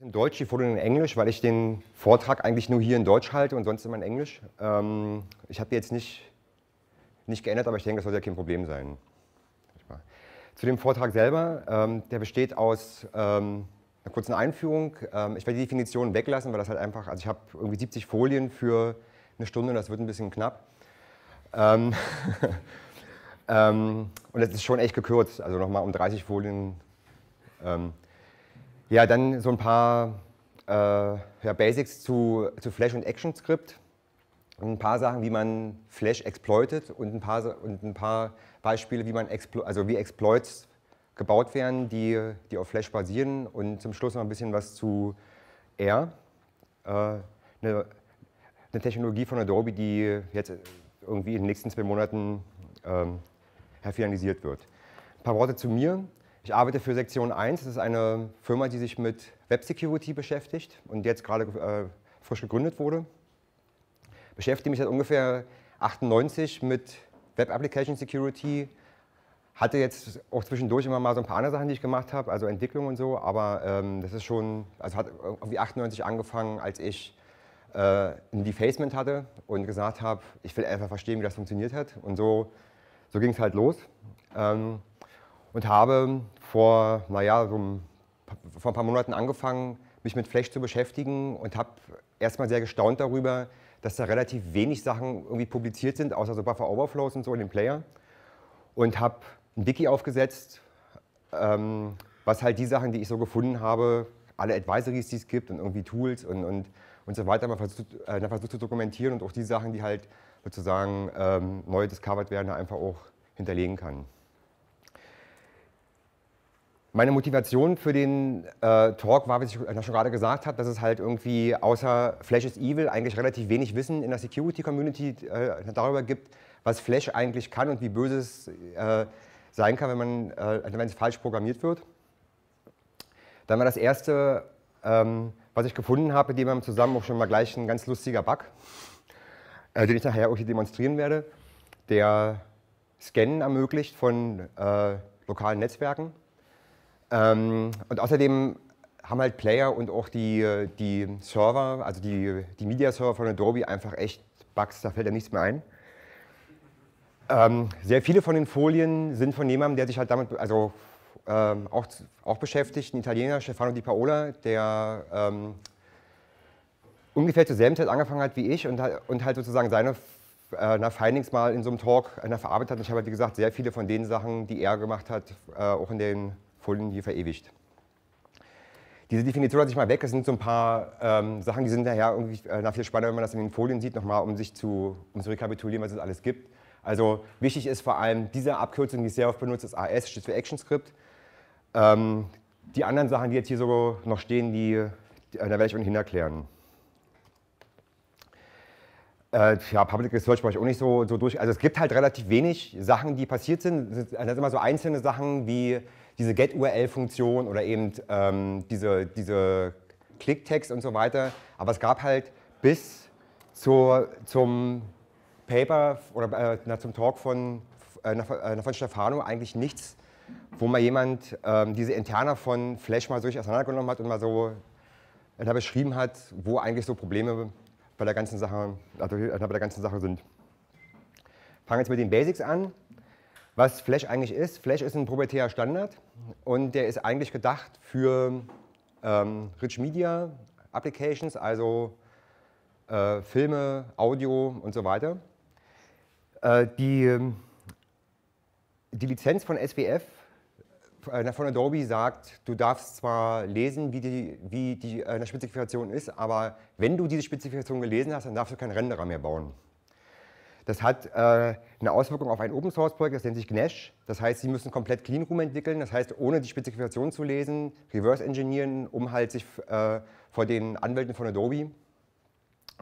In Deutsch, die Folien in Englisch, weil ich den Vortrag eigentlich nur hier in Deutsch halte und sonst immer in Englisch. Ähm, ich habe die jetzt nicht, nicht geändert, aber ich denke, das sollte ja kein Problem sein. Zu dem Vortrag selber, ähm, der besteht aus ähm, einer kurzen Einführung. Ähm, ich werde die Definition weglassen, weil das halt einfach, also ich habe irgendwie 70 Folien für eine Stunde, das wird ein bisschen knapp. Ähm, ähm, und das ist schon echt gekürzt, also nochmal um 30 Folien. Ja, dann so ein paar äh, ja, Basics zu, zu Flash und ActionScript. Ein paar Sachen, wie man Flash exploitet und ein paar, und ein paar Beispiele, wie, man Explo also wie Exploits gebaut werden, die, die auf Flash basieren und zum Schluss noch ein bisschen was zu R, äh, eine, Technologie von Adobe, die jetzt irgendwie in den nächsten zwei Monaten ähm, wird. Ein paar Worte zu mir. Ich arbeite für Sektion 1, das ist eine Firma, die sich mit Web Security beschäftigt und jetzt gerade äh, frisch gegründet wurde. Beschäftige mich seit ungefähr 98 mit Web Application Security, hatte jetzt auch zwischendurch immer mal so ein paar andere Sachen, die ich gemacht habe, also Entwicklung und so, aber ähm, das ist schon, also hat irgendwie 98 angefangen, als ich äh, ein Defacement hatte und gesagt habe, ich will einfach verstehen, wie das funktioniert hat. Und so, so ging es halt los. Ähm, und habe vor, naja, so ein, vor ein paar Monaten angefangen, mich mit Flash zu beschäftigen und habe erstmal sehr gestaunt darüber, dass da relativ wenig Sachen irgendwie publiziert sind, außer so Buffer Overflows und so in dem Player. Und habe ein Wiki aufgesetzt, ähm, was halt die Sachen, die ich so gefunden habe, alle Advisories, die es gibt und irgendwie Tools und, und, und so weiter, mal versucht, äh, versucht zu dokumentieren und auch die Sachen, die halt sozusagen ähm, neu discovered werden, einfach auch hinterlegen kann. Meine Motivation für den äh, Talk war, wie ich schon gerade gesagt habe, dass es halt irgendwie außer Flash is Evil eigentlich relativ wenig Wissen in der Security-Community äh, darüber gibt, was Flash eigentlich kann und wie böse es äh, sein kann, wenn, man, äh, wenn es falsch programmiert wird. Dann war das erste, ähm, was ich gefunden habe, mit dem wir zusammen auch schon mal gleich ein ganz lustiger Bug, äh, den ich nachher auch hier demonstrieren werde, der Scannen ermöglicht von äh, lokalen Netzwerken. Ähm, und außerdem haben halt Player und auch die, die Server, also die, die Media-Server von Adobe einfach echt Bugs, da fällt ja nichts mehr ein. Ähm, sehr viele von den Folien sind von jemandem, der sich halt damit also, ähm, auch, auch beschäftigt, ein Italiener, Stefano Di Paola, der ähm, ungefähr zur selben Zeit angefangen hat wie ich und, und halt sozusagen seine äh, Findings mal in so einem Talk äh, verarbeitet hat. Und ich habe, halt, wie gesagt, sehr viele von den Sachen, die er gemacht hat, äh, auch in den Folien hier verewigt. Diese Definition hat sich mal weg. Es sind so ein paar ähm, Sachen, die sind daher irgendwie äh, viel spannender, wenn man das in den Folien sieht, nochmal, um sich zu, um zu rekapitulieren, was es alles gibt. Also wichtig ist vor allem diese Abkürzung, die ich sehr oft benutze, ist AS, steht für ActionScript. Ähm, die anderen Sachen, die jetzt hier so noch stehen, die, die da werde ich ohnehin erklären. Äh, ja, Public Research mache ich auch nicht so, so durch. Also es gibt halt relativ wenig Sachen, die passiert sind. Das sind immer so einzelne Sachen wie diese Get-URL-Funktion oder eben ähm, diese, diese Klicktext und so weiter. Aber es gab halt bis zur, zum Paper oder äh, zum Talk von, äh, von Stefano eigentlich nichts, wo mal jemand ähm, diese Interna von Flash mal so auseinandergenommen hat und mal so äh, beschrieben hat, wo eigentlich so Probleme bei der ganzen Sache, also bei der ganzen Sache sind. Fangen wir jetzt mit den Basics an. Was Flash eigentlich ist, Flash ist ein proprietärer Standard und der ist eigentlich gedacht für ähm, Rich Media Applications, also äh, Filme, Audio und so weiter. Äh, die, die Lizenz von SWF äh, von Adobe sagt, du darfst zwar lesen, wie die, wie die äh, Spezifikation ist, aber wenn du diese Spezifikation gelesen hast, dann darfst du keinen Renderer mehr bauen. Das hat äh, eine Auswirkung auf ein Open Source Projekt, das nennt sich Gnash. Das heißt, Sie müssen komplett Clean Room entwickeln. Das heißt, ohne die Spezifikation zu lesen, reverse engineeren, um halt sich äh, vor den Anwälten von Adobe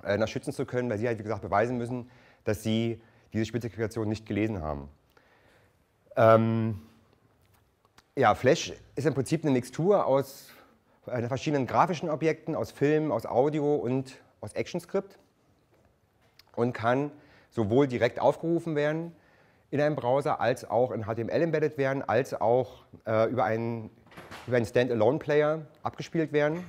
äh, schützen zu können, weil sie halt, wie gesagt, beweisen müssen, dass sie diese Spezifikation nicht gelesen haben. Ähm, ja, Flash ist im Prinzip eine Mixtur aus äh, verschiedenen grafischen Objekten, aus Film, aus Audio und aus ActionScript und kann sowohl direkt aufgerufen werden in einem Browser, als auch in HTML embedded werden, als auch äh, über einen, über einen Standalone-Player abgespielt werden.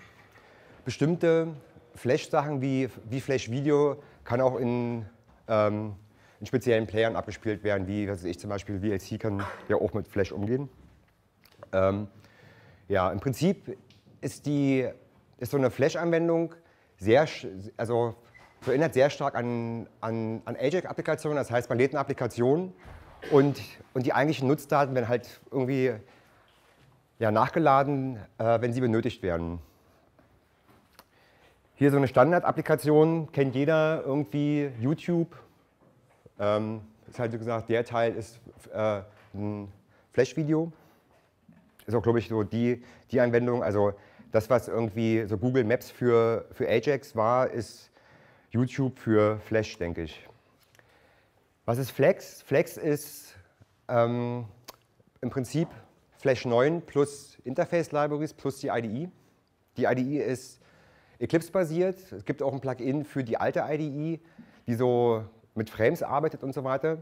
bestimmte Flash-Sachen wie, wie Flash-Video kann auch in, ähm, in speziellen Playern abgespielt werden, wie was ich zum Beispiel VLC kann ja auch mit Flash umgehen. Ähm, ja, im Prinzip ist, die, ist so eine Flash-Anwendung sehr, also erinnert sehr stark an, an, an Ajax-Applikationen, das heißt, man lädt eine Applikation und, und die eigentlichen Nutzdaten werden halt irgendwie ja, nachgeladen, äh, wenn sie benötigt werden. Hier so eine Standard-Applikation, kennt jeder irgendwie, YouTube. Ähm, ist halt wie gesagt, der Teil ist äh, ein Flash-Video. Ist auch, glaube ich, so die, die Anwendung. Also das, was irgendwie so Google Maps für, für Ajax war, ist YouTube für Flash, denke ich. Was ist Flex? Flex ist ähm, im Prinzip Flash 9 plus Interface Libraries plus die IDE. Die IDE ist Eclipse-basiert. Es gibt auch ein Plugin für die alte IDE, die so mit Frames arbeitet und so weiter.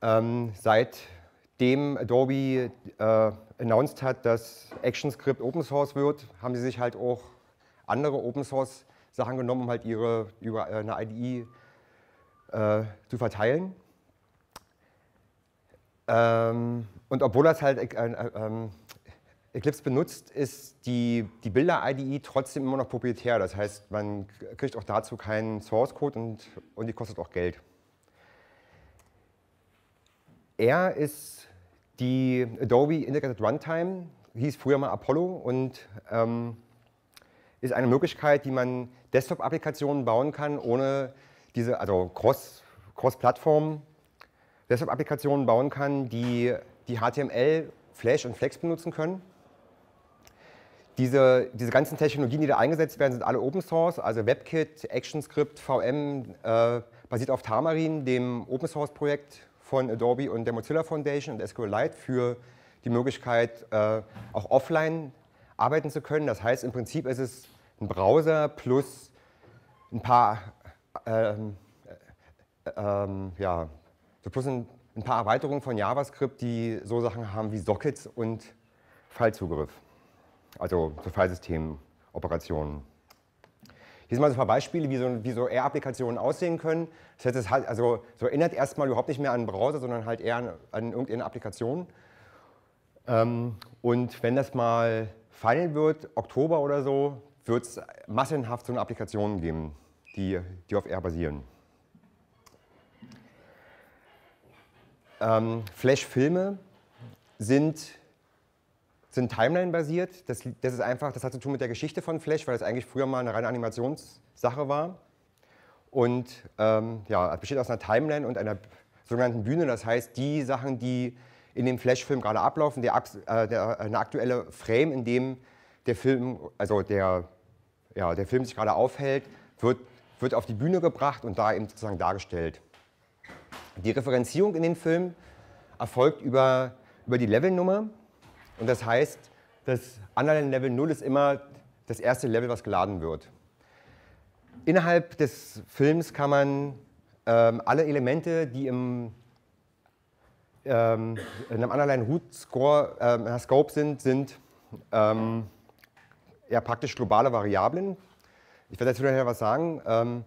Ähm, seitdem Adobe äh, announced hat, dass ActionScript Open Source wird, haben sie sich halt auch andere Open Source Sachen genommen, um halt ihre über eine IDE äh, zu verteilen. Ähm, und obwohl das halt äh, äh, ähm, Eclipse benutzt, ist die, die Bilder-IDE trotzdem immer noch proprietär. Das heißt, man kriegt auch dazu keinen Source-Code und, und die kostet auch Geld. R ist die Adobe Integrated Runtime, hieß früher mal Apollo und ähm, ist eine Möglichkeit, die man Desktop-Applikationen bauen kann, ohne diese, also Cross-Plattform Cross Desktop-Applikationen bauen kann, die, die HTML, Flash und Flex benutzen können. Diese, diese ganzen Technologien, die da eingesetzt werden, sind alle Open Source, also WebKit, ActionScript, VM, äh, basiert auf Tamarin, dem Open Source Projekt von Adobe und der Mozilla Foundation und SQLite für die Möglichkeit, äh, auch offline arbeiten zu können. Das heißt, im Prinzip ist es ein Browser plus ein paar, ähm, äh, ähm, ja, so plus ein, ein, paar Erweiterungen von JavaScript, die so Sachen haben wie Sockets und Fallzugriff, also so Filesystemoperationen. Hier sind mal so ein paar Beispiele, wie so, wie so R-Applikationen aussehen können. Das heißt, es hat, also, so erinnert erstmal überhaupt nicht mehr an einen Browser, sondern halt eher an, an irgendeine Applikation. Ähm, und wenn das mal fallen wird, Oktober oder so, wird es massenhaft so eine Applikationen geben, die, die auf R basieren. Ähm, Flash-Filme sind, sind Timeline-basiert. Das, das, ist einfach, das hat zu tun mit der Geschichte von Flash, weil das eigentlich früher mal eine reine Animationssache war. Und ähm, ja, es besteht aus einer Timeline und einer sogenannten Bühne. Das heißt, die Sachen, die in dem Flash-Film gerade ablaufen, der, äh, der, eine aktuelle Frame, in dem der Film, also der, ja, der Film sich gerade aufhält, wird, wird auf die Bühne gebracht und da eben sozusagen dargestellt. Die Referenzierung in den Film erfolgt über, über die Levelnummer und das heißt, das Underline Level 0 ist immer das erste Level, was geladen wird. Innerhalb des Films kann man ähm, alle Elemente, die im ähm, in einem Underline Root Score, äh, Scope sind, sind ähm, ja, praktisch globale Variablen. Ich werde dazu nachher was sagen, ähm,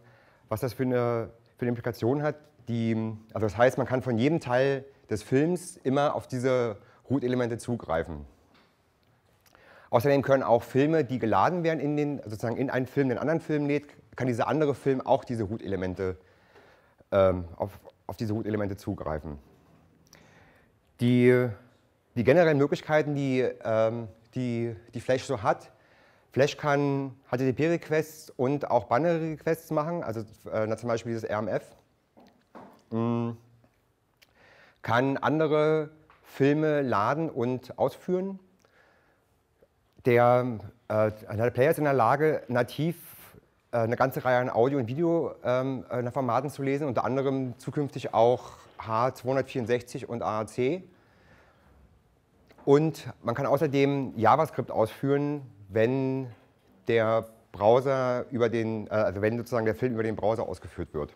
was das für eine, für eine Implikation hat. Die, also das heißt, man kann von jedem Teil des Films immer auf diese Root-Elemente zugreifen. Außerdem können auch Filme, die geladen werden in den, sozusagen in einen Film, den anderen Film lädt, kann dieser andere Film auch diese Root-Elemente ähm, auf, auf diese Root-Elemente zugreifen. Die, die generellen Möglichkeiten, die, ähm, die, die Flash so hat, Flash kann HTTP-Requests und auch Binary-Requests machen, also äh, zum Beispiel dieses RMF. Mhm. Kann andere Filme laden und ausführen. Der, äh, der Player ist in der Lage, nativ äh, eine ganze Reihe an Audio- und Videoformaten ähm, zu lesen, unter anderem zukünftig auch H264 und AAC. Und man kann außerdem JavaScript ausführen, wenn der Browser über den, äh, also wenn sozusagen der Film über den Browser ausgeführt wird.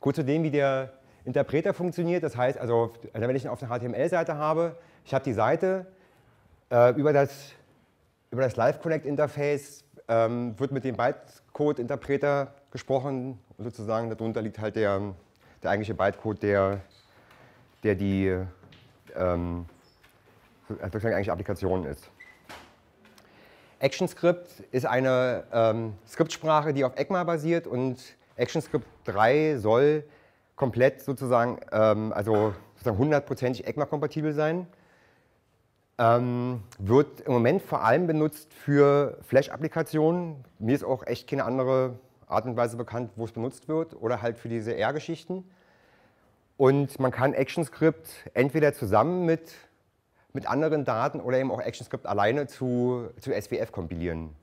Kurz zu dem, wie der Interpreter funktioniert. Das heißt, also, wenn ich ihn auf einer HTML-Seite habe, ich habe die Seite, äh, über das über das Live Connect Interface ähm, wird mit dem Bytecode-Interpreter gesprochen und sozusagen darunter liegt halt der, der eigentliche Bytecode, der, der die ähm, sozusagen eigentliche Applikation ist. ActionScript ist eine ähm, Skriptsprache, die auf ECMA basiert und ActionScript 3 soll komplett sozusagen, ähm, also sozusagen hundertprozentig ECMA-kompatibel sein. Ähm, wird im Moment vor allem benutzt für Flash-Applikationen. Mir ist auch echt keine andere Art und Weise bekannt, wo es benutzt wird oder halt für diese R-Geschichten. Und man kann ActionScript entweder zusammen mit, mit anderen Daten oder eben auch ActionScript alleine zu, zu SWF kompilieren.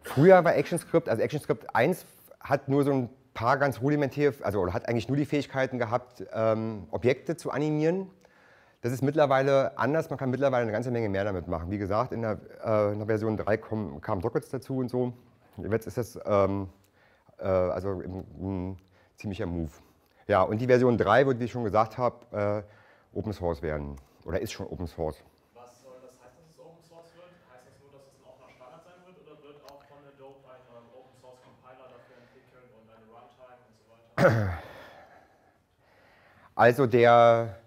Früher war ActionScript, also ActionScript 1 hat nur so ein paar ganz rudimentär, also hat eigentlich nur die Fähigkeiten gehabt, ähm, Objekte zu animieren. Das ist mittlerweile anders, man kann mittlerweile eine ganze Menge mehr damit machen. Wie gesagt, in der, äh, in der Version 3 kamen kam Dockets dazu und so. Jetzt ist das ähm, äh, also ein, ein, ziemlicher Move. Ja, und die Version 3 wird, wie ich schon gesagt habe, äh, Open Source werden. Oder ist schon Open Source. Was soll das heißen, dass es Open Source wird? Heißt das nur, dass es ein offener Standard sein wird oder wird auch von Adobe ein Open Source Compiler dafür entwickelt und eine Runtime und so weiter? Also der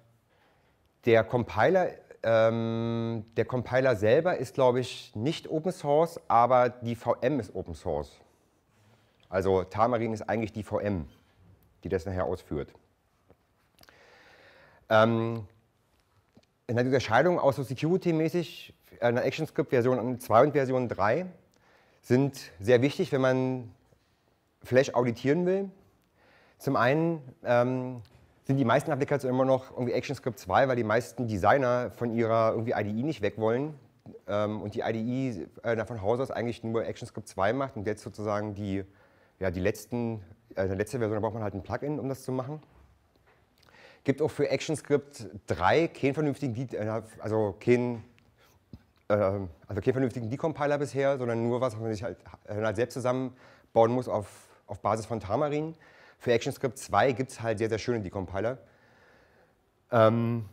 der Compiler, ähm, der Compiler selber ist, glaube ich, nicht Open Source, aber die VM ist Open Source. Also Tamarin ist eigentlich die VM, die das nachher ausführt. Ähm, in der Unterscheidung auch so security-mäßig, eine ActionScript Version 2 und Version 3 sind sehr wichtig, wenn man Flash auditieren will. Zum einen ähm, sind die meisten Applikationen immer noch irgendwie ActionScript 2, weil die meisten Designer von ihrer irgendwie IDE nicht weg wollen ähm, und die IDE äh, von Haus aus eigentlich nur ActionScript 2 macht und jetzt sozusagen die, ja, die letzten, äh, letzte Version, da braucht man halt ein Plugin, um das zu machen. Gibt auch für ActionScript 3 keinen vernünftigen, äh, also keinen äh, also keinen vernünftigen Decompiler bisher, sondern nur was, was man sich halt, äh, halt selbst zusammenbauen muss auf, auf Basis von Tamarin. Für ActionScript 2 gibt es halt sehr, sehr schöne Decompiler. Ähm,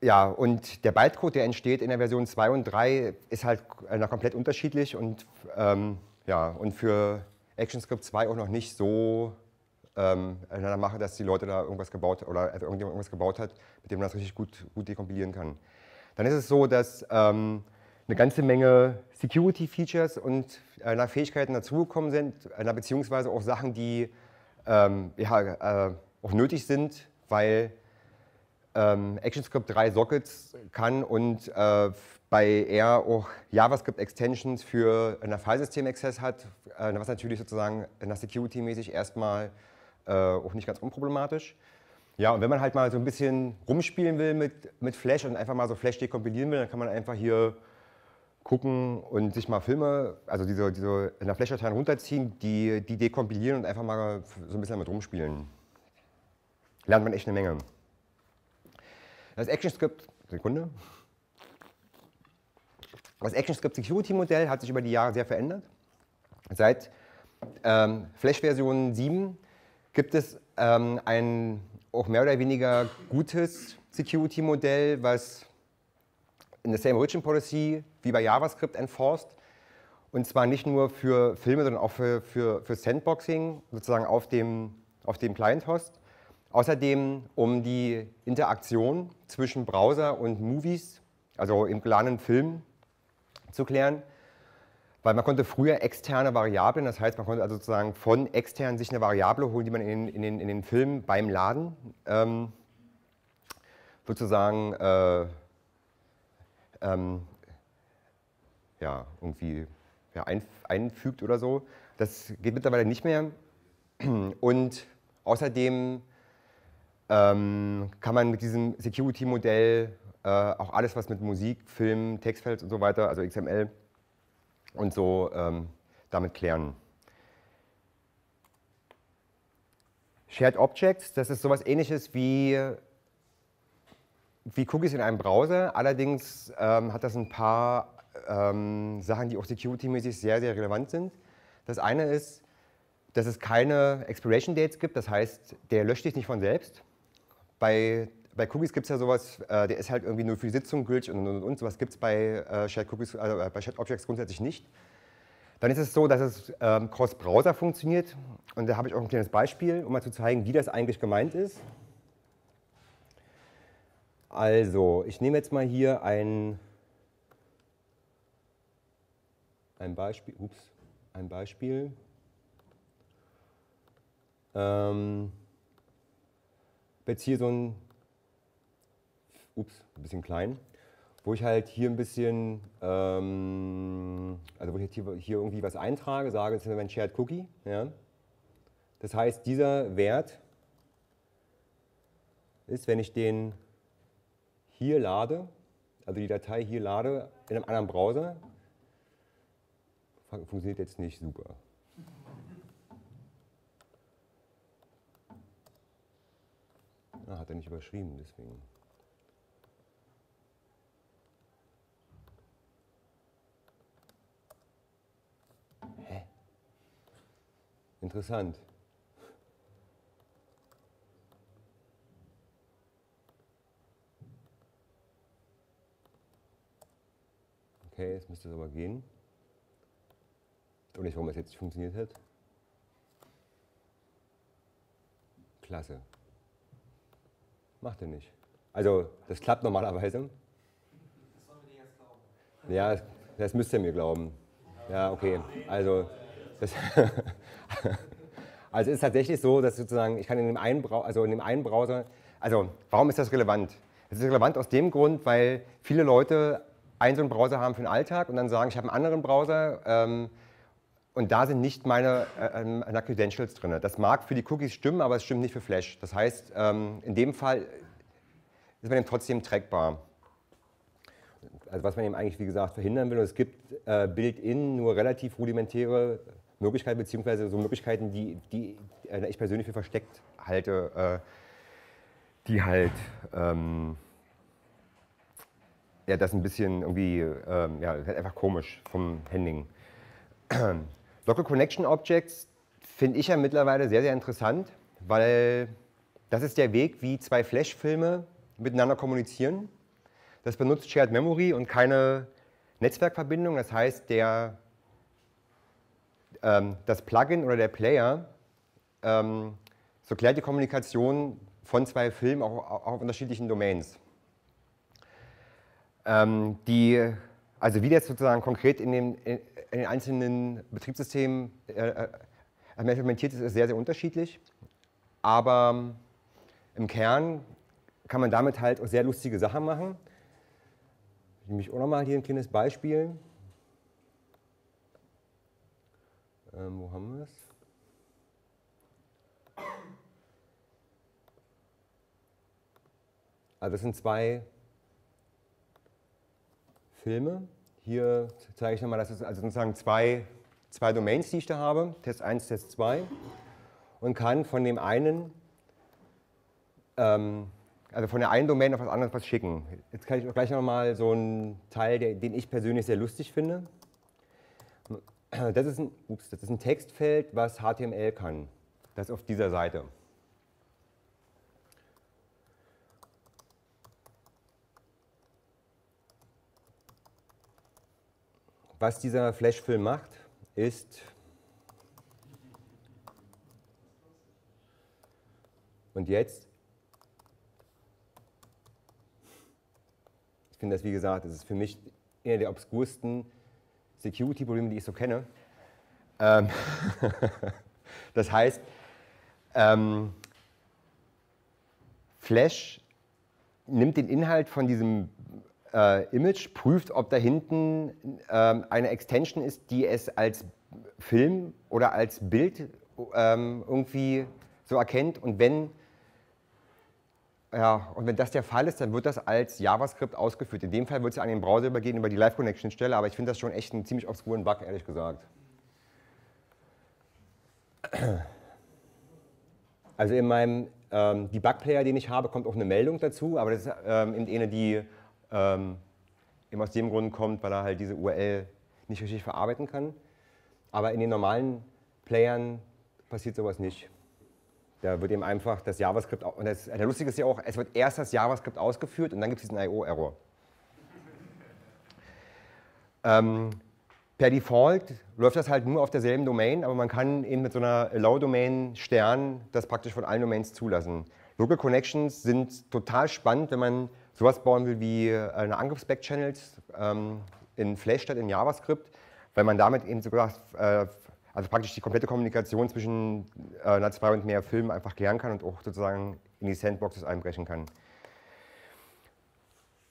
ja, und der Bytecode, der entsteht in der Version 2 und 3, ist halt äh, komplett unterschiedlich und, ähm, ja, und für ActionScript 2 auch noch nicht so ähm, mache, dass die Leute da irgendwas gebaut oder also irgendjemand irgendwas gebaut hat, mit dem man das richtig gut, gut dekompilieren kann. Dann ist es so, dass ähm, eine ganze Menge Security-Features und äh, Fähigkeiten dazugekommen sind, äh, beziehungsweise auch Sachen, die ähm, ja, äh, auch nötig sind, weil ähm, ActionScript 3 Sockets kann und äh, bei R auch JavaScript-Extensions für ein Filesystem-Access hat, äh, was natürlich sozusagen Security-mäßig erstmal äh, auch nicht ganz unproblematisch. Ja, und wenn man halt mal so ein bisschen rumspielen will mit, mit Flash und einfach mal so Flash dekompilieren will, dann kann man einfach hier gucken und sich mal Filme, also diese, diese in der Flash-Dateien runterziehen, die, die dekompilieren und einfach mal so ein bisschen damit rumspielen. Lernt man echt eine Menge. Das ActionScript, Sekunde. Das ActionScript Security Modell hat sich über die Jahre sehr verändert. Seit ähm, Flash Version 7 gibt es ähm, ein auch mehr oder weniger gutes Security Modell, was in der Same Origin Policy wie bei JavaScript enforced. Und zwar nicht nur für Filme, sondern auch für, für, für Sandboxing, sozusagen auf dem, auf dem Client-Host. Außerdem, um die Interaktion zwischen Browser und Movies, also im geladenen Film, zu klären. Weil man konnte früher externe Variablen, das heißt, man konnte also sozusagen von extern sich eine Variable holen, die man in, in, den, in den Film beim Laden ähm, sozusagen äh, ähm, ja, irgendwie ja, ein, einfügt oder so. Das geht mittlerweile nicht mehr. Und außerdem ähm, kann man mit diesem Security-Modell äh, auch alles, was mit Musik, Film, Textfeld und so weiter, also XML und so, ähm, damit klären. Shared Objects, das ist sowas ähnliches wie wie Cookies in einem Browser. Allerdings ähm, hat das ein paar ähm, Sachen, die auch security-mäßig sehr, sehr relevant sind. Das eine ist, dass es keine Expiration Dates gibt, das heißt, der löscht sich nicht von selbst. Bei bei Cookies gibt es ja sowas, äh, der ist halt irgendwie nur für die Sitzung gültig und, und, und. Sowas gibt es bei, äh, Shared Cookies, also bei Shared Objects grundsätzlich nicht. Dann ist es so, dass es ähm, cross-Browser funktioniert. Und da habe ich auch ein kleines Beispiel, um mal zu zeigen, wie das eigentlich gemeint ist. Also, ich nehme jetzt mal hier ein, ein Beispiel. Ups, ein Beispiel. Ähm, jetzt hier so ein, ups, ein bisschen klein, wo ich halt hier ein bisschen, ähm, also wo ich hier, hier irgendwie was eintrage, sage, das ist mein Shared Cookie. Ja. Das heißt, dieser Wert ist, wenn ich den hier lade, also die Datei hier lade in einem anderen Browser, funktioniert jetzt nicht super. Ah, hat er nicht überschrieben, deswegen. Hä? Interessant. Okay, jetzt müsste es aber gehen. Und nicht, warum es jetzt nicht funktioniert hat. Klasse. Macht er nicht. Also, das klappt normalerweise. Das sollen wir dir jetzt glauben. Ja, das müsst ihr mir glauben. Ja, okay. Also, das also es ist tatsächlich so, dass sozusagen, ich kann in dem einen, Browser, also in dem einen Browser, also warum ist das relevant? Es ist relevant aus dem Grund, weil viele Leute einen so einen Browser haben für den Alltag und dann sagen, ich habe einen anderen Browser ähm, und da sind nicht meine, äh, meine Credentials drin. Das mag für die Cookies stimmen, aber es stimmt nicht für Flash. Das heißt, ähm, in dem Fall ist man eben trotzdem trackbar. Also was man eben eigentlich, wie gesagt, verhindern will. Und es gibt äh, Build-in nur relativ rudimentäre Möglichkeiten, beziehungsweise so Möglichkeiten, die, die äh, ich persönlich für versteckt halte, äh, die halt ähm, ja, das ein bisschen irgendwie, ähm, ja, halt einfach komisch vom Handling. Local Connection Objects finde ich ja mittlerweile sehr, sehr interessant, weil das ist der Weg, wie zwei Flash-Filme miteinander kommunizieren. Das benutzt Shared Memory und keine Netzwerkverbindung. Das heißt, der, ähm, das Plugin oder der Player ähm, so klärt die Kommunikation von zwei Filmen auch, auch auf unterschiedlichen Domains. Ähm, die, also wie das sozusagen konkret in den, in den einzelnen Betriebssystemen äh, äh, implementiert ist, ist sehr, sehr unterschiedlich. Aber im Kern kann man damit halt auch sehr lustige Sachen machen. Ich nehme auch nochmal hier ein kleines Beispiel. Ähm, wo haben wir es? Also das sind zwei Filme. Hier zeige ich nochmal, das ist also sozusagen zwei, zwei Domains, die ich da habe, Test 1, Test 2, und kann von dem einen, ähm, also von der einen Domain auf was anderes was schicken. Jetzt kann ich auch gleich nochmal so einen Teil, den ich persönlich sehr lustig finde. Das ist, ein, ups, das ist ein Textfeld, was HTML kann. Das auf dieser Seite. Was dieser Flashfilm macht, ist, und jetzt, finde das, wie gesagt, das ist für mich einer der obskursten Security-Probleme, die ich so kenne. Ähm das heißt, ähm, Flash nimmt den Inhalt von diesem äh, Image, prüft, ob da hinten ähm, eine Extension ist, die es als Film oder als Bild ähm, irgendwie so erkennt. Und wenn, ja, und wenn das der Fall ist, dann wird das als JavaScript ausgeführt. In dem Fall wird es an den Browser übergehen über die Live-Connection-Stelle, aber ich finde das schon echt einen ziemlich obskuren Bug, ehrlich gesagt. Also in meinem ähm, Debug-Player, den ich habe, kommt auch eine Meldung dazu, aber das ist ähm, eben eine, die ähm, eben aus dem Grund kommt, weil er halt diese URL nicht richtig verarbeiten kann. Aber in den normalen Playern passiert sowas nicht. Da wird eben einfach das JavaScript, und das, der Lustige ist ja auch, es wird erst das JavaScript ausgeführt und dann gibt es diesen IO-Error. Ähm, per Default läuft das halt nur auf derselben Domain, aber man kann eben mit so einer Allow-Domain Stern das praktisch von allen Domains zulassen. Local Connections sind total spannend, wenn man sowas bauen will wie äh, eine Angriffs-Backchannels ähm, in Flash statt in JavaScript, weil man damit eben sogar, äh, also praktisch die komplette Kommunikation zwischen äh, zwei und mehr Filmen einfach klären kann und auch sozusagen in die Sandboxes einbrechen kann.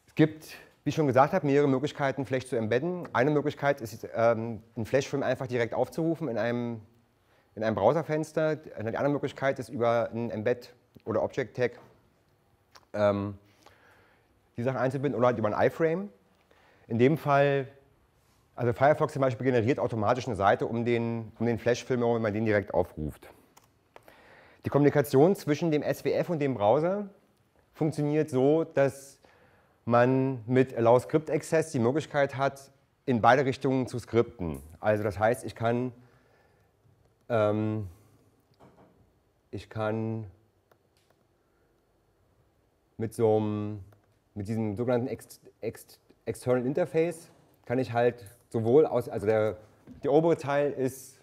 Es gibt, wie ich schon gesagt habe, mehrere Möglichkeiten, Flash zu embedden. Eine Möglichkeit ist, ähm, einen Flash-Film einfach direkt aufzurufen in einem, in einem Browserfenster. Die andere Möglichkeit ist über ein Embed oder Object Tag ähm, die Sachen einzubinden oder halt über ein iFrame. In dem Fall, also Firefox zum Beispiel generiert automatisch eine Seite um den, um den Flash-Film, wenn man den direkt aufruft. Die Kommunikation zwischen dem SWF und dem Browser funktioniert so, dass man mit Allow Script Access die Möglichkeit hat, in beide Richtungen zu skripten. Also das heißt, ich kann, ähm, ich kann mit so einem, mit diesem sogenannten Ex, Ex, External Interface kann ich halt sowohl aus, also der, der obere Teil ist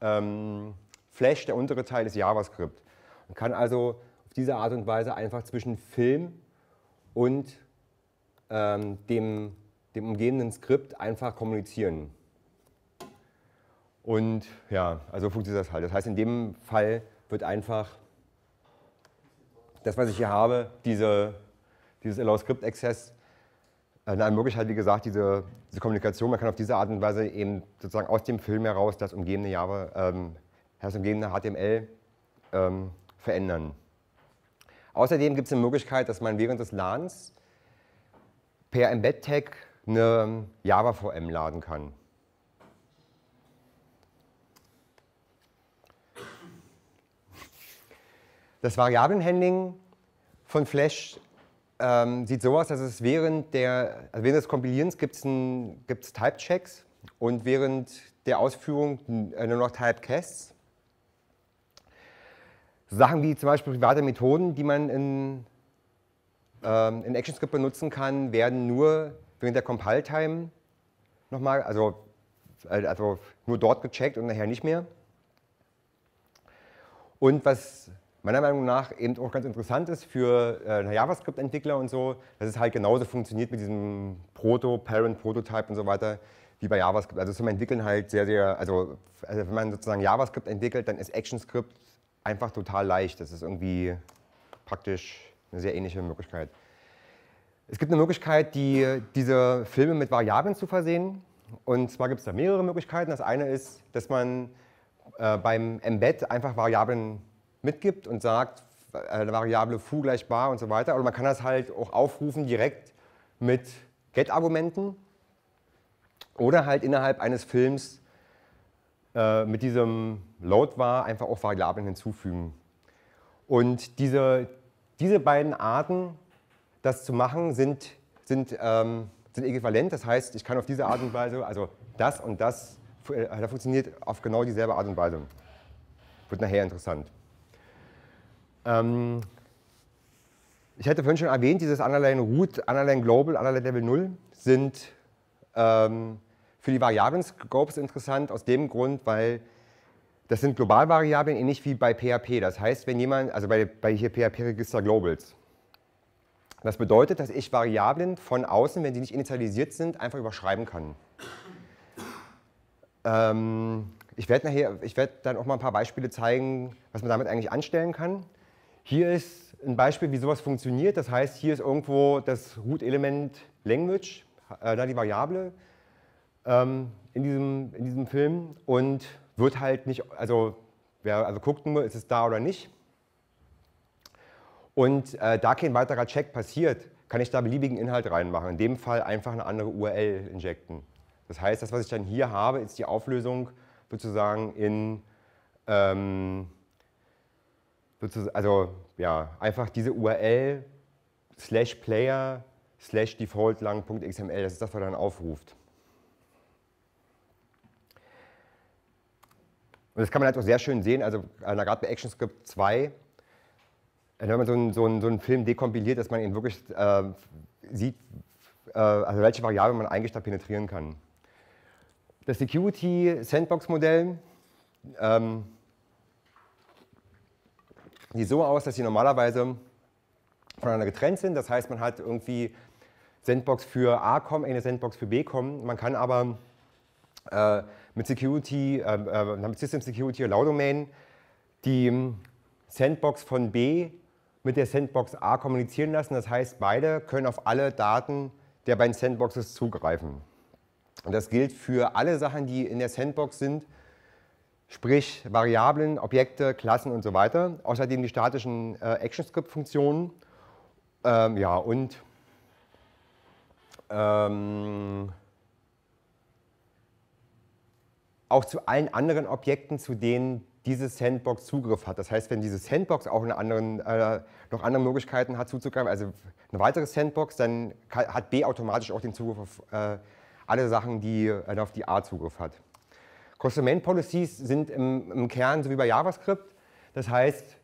ähm, Flash, der untere Teil ist JavaScript. Und kann also auf diese Art und Weise einfach zwischen Film und ähm, dem, dem umgebenden Skript einfach kommunizieren. Und ja, also funktioniert das halt. Das heißt, in dem Fall wird einfach das, was ich hier habe, diese, dieses Allow Script Access, eine Möglichkeit, wie gesagt, diese, diese, Kommunikation, man kann auf diese Art und Weise eben sozusagen aus dem Film heraus das umgebende Java, ähm, das umgebende HTML ähm, verändern. Außerdem gibt es eine Möglichkeit, dass man während des Ladens per Embed-Tag eine Java-VM laden kann. Das Variablenhandling von Flash ähm, sieht so aus, dass es während, der, also während des Kompilierens gibt es Type-Checks und während der Ausführung nur noch Typecasts. Sachen wie zum Beispiel private Methoden, die man in, ähm, in ActionScript benutzen kann, werden nur während der Compile-Time nochmal, also, also nur dort gecheckt und nachher nicht mehr. Und was meiner Meinung nach eben auch ganz interessant ist für äh, JavaScript-Entwickler und so, dass es halt genauso funktioniert mit diesem Proto, Parent, Prototype und so weiter wie bei JavaScript. Also zum Entwickeln halt sehr, sehr, also, also wenn man sozusagen JavaScript entwickelt, dann ist ActionScript einfach total leicht. Das ist irgendwie praktisch eine sehr ähnliche Möglichkeit. Es gibt eine Möglichkeit, die, diese Filme mit Variablen zu versehen. Und zwar gibt es da mehrere Möglichkeiten. Das eine ist, dass man äh, beim Embed einfach Variablen mitgibt und sagt, eine Variable foo gleich bar und so weiter. Oder man kann das halt auch aufrufen direkt mit get-Argumenten oder halt innerhalb eines Films äh, mit diesem load var einfach auch Variablen hinzufügen. Und diese, diese beiden Arten, das zu machen, sind, sind, ähm, sind äquivalent. Das heißt, ich kann auf diese Art und Weise, also das und das, äh, das funktioniert auf genau dieselbe Art und Weise. Wird nachher interessant. Ähm, ich hatte vorhin schon erwähnt, dieses Underline Root, Underline Global, Underline Level 0 sind ähm, für die Variablen-Scopes interessant, aus dem Grund, weil das sind Globalvariablen, ähnlich wie bei PHP. Das heißt, wenn jemand, also bei, bei hier PHP-Register Globals, das bedeutet, dass ich Variablen von außen, wenn sie nicht initialisiert sind, einfach überschreiben kann. Ähm, ich werde werde dann auch mal ein paar Beispiele zeigen, was man damit eigentlich anstellen kann. Hier ist ein Beispiel, wie sowas funktioniert. Das heißt, hier ist irgendwo das Root-Element Language, äh, da die Variable ähm, in, diesem, in diesem Film und wird halt nicht, also wer also guckt nur, ist es da oder nicht. Und äh, da kein weiterer Check passiert, kann ich da beliebigen Inhalt reinmachen. In dem Fall einfach eine andere URL injecten. Das heißt, das, was ich dann hier habe, ist die Auflösung sozusagen in ähm, also ja, einfach diese URL slash player slash default lang.xml, das ist das, was er dann aufruft. Und das kann man halt auch sehr schön sehen, also gerade bei ActionScript 2, äh, wenn man so einen, so, einen, so einen, Film dekompiliert, dass man ihn wirklich äh, sieht, äh, also welche Variablen man eigentlich da penetrieren kann. Das Security Sandbox Modell ähm, sieht so aus, dass sie normalerweise voneinander getrennt sind. Das heißt, man hat irgendwie Sandbox für A-Com, eine Sandbox für B-Com. Man kann aber äh, mit Security, äh, äh, mit System Security Allow Domain die Sandbox von B mit der Sandbox A kommunizieren lassen. Das heißt, beide können auf alle Daten der beiden Sandboxes zugreifen. Und das gilt für alle Sachen, die in der Sandbox sind, sprich Variablen, Objekte, Klassen und so weiter. Außerdem die statischen äh, ActionScript-Funktionen. Ähm, ja, und ähm, auch zu allen anderen Objekten, zu denen diese Sandbox Zugriff hat. Das heißt, wenn diese Sandbox auch anderen, äh, noch andere Möglichkeiten hat zuzugreifen, also eine weitere Sandbox, dann hat B automatisch auch den Zugriff auf äh, alle Sachen, die äh, auf die A Zugriff hat. Cross-Domain Policies sind im, im, Kern so wie bei JavaScript. Das heißt,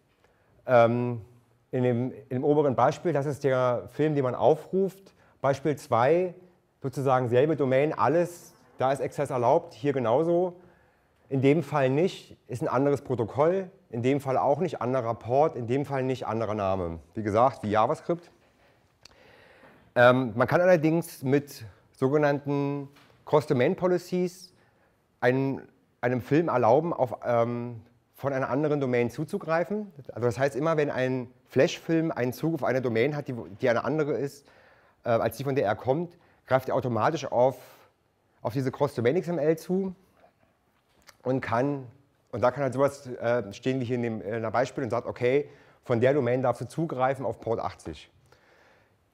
ähm, in, dem, in oberen Beispiel, das ist der Film, den man aufruft. Beispiel 2, sozusagen selbe Domain, alles, da ist Access erlaubt, hier genauso. In dem Fall nicht, ist ein anderes Protokoll, in dem Fall auch nicht, anderer Port, in dem Fall nicht, anderer Name. Wie gesagt, wie JavaScript. Ähm, man kann allerdings mit sogenannten Cross-Domain-Policies einen, einem Film erlauben, auf, ähm, von einer anderen Domain zuzugreifen. Also das heißt, immer wenn ein Flash-Film einen Zugriff auf eine Domain hat, die, die eine andere ist, äh, als die, von der er kommt, greift er automatisch auf, auf diese Cross-Domain-XML zu und kann, und da kann halt sowas äh, stehen wie hier in dem in Beispiel und sagt, okay, von der Domain darfst du zugreifen auf Port 80.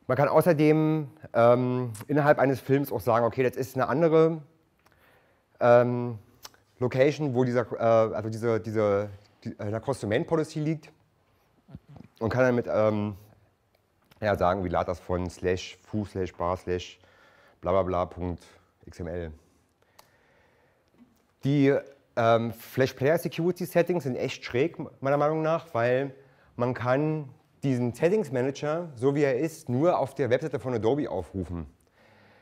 Man kann außerdem ähm, innerhalb eines Films auch sagen, okay, das ist eine andere ähm, Location, wo dieser, äh, also diese, diese die, äh, Cross-Domain-Policy liegt und kann dann mit ähm, ja, sagen, wie lad das von slash foo slash bar slash bla bla bla Punkt XML. Die ähm, Flash Player Security Settings sind echt schräg, meiner Meinung nach, weil man kann diesen Settings Manager, so wie er ist, nur auf der Webseite von Adobe aufrufen.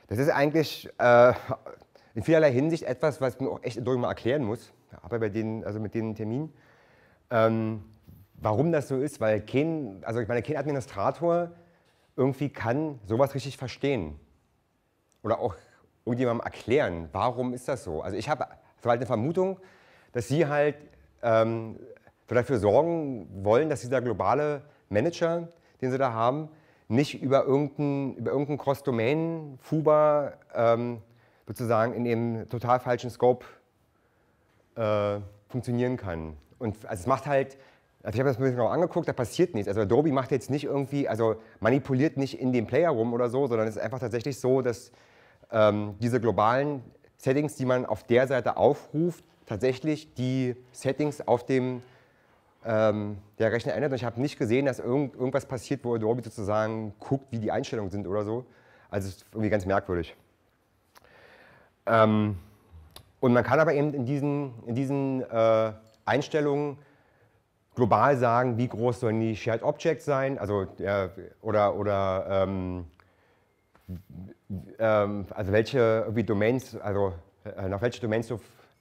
Das ist eigentlich äh, in vielerlei Hinsicht etwas, was man auch echt mal erklären muss, aber bei denen, also mit den Terminen. Ähm, warum das so ist, weil kein, also ich meine, kein Administrator irgendwie kann sowas richtig verstehen. Oder auch irgendjemandem erklären, warum ist das so. Also ich habe halt eine Vermutung, dass Sie halt ähm, dafür sorgen wollen, dass dieser globale Manager, den Sie da haben, nicht über irgendeinen über irgendein Cross-Domain-Fuba ähm, sozusagen in dem total falschen Scope äh, funktionieren kann. Und also es macht halt, also ich habe das ein bisschen genau angeguckt, da passiert nichts. Also Adobe macht jetzt nicht irgendwie, also manipuliert nicht in dem Player rum oder so, sondern es ist einfach tatsächlich so, dass ähm, diese globalen Settings, die man auf der Seite aufruft, tatsächlich die Settings auf dem ähm, der Rechner ändert. Und ich habe nicht gesehen, dass irgend, irgendwas passiert, wo Adobe sozusagen guckt, wie die Einstellungen sind oder so. Also es ist irgendwie ganz merkwürdig. Ähm, und man kann aber eben in diesen, in diesen äh, Einstellungen global sagen, wie groß sollen die Shared Objects sein, also äh, oder, oder ähm, ähm, also welche Domains, also äh, nach welche Domains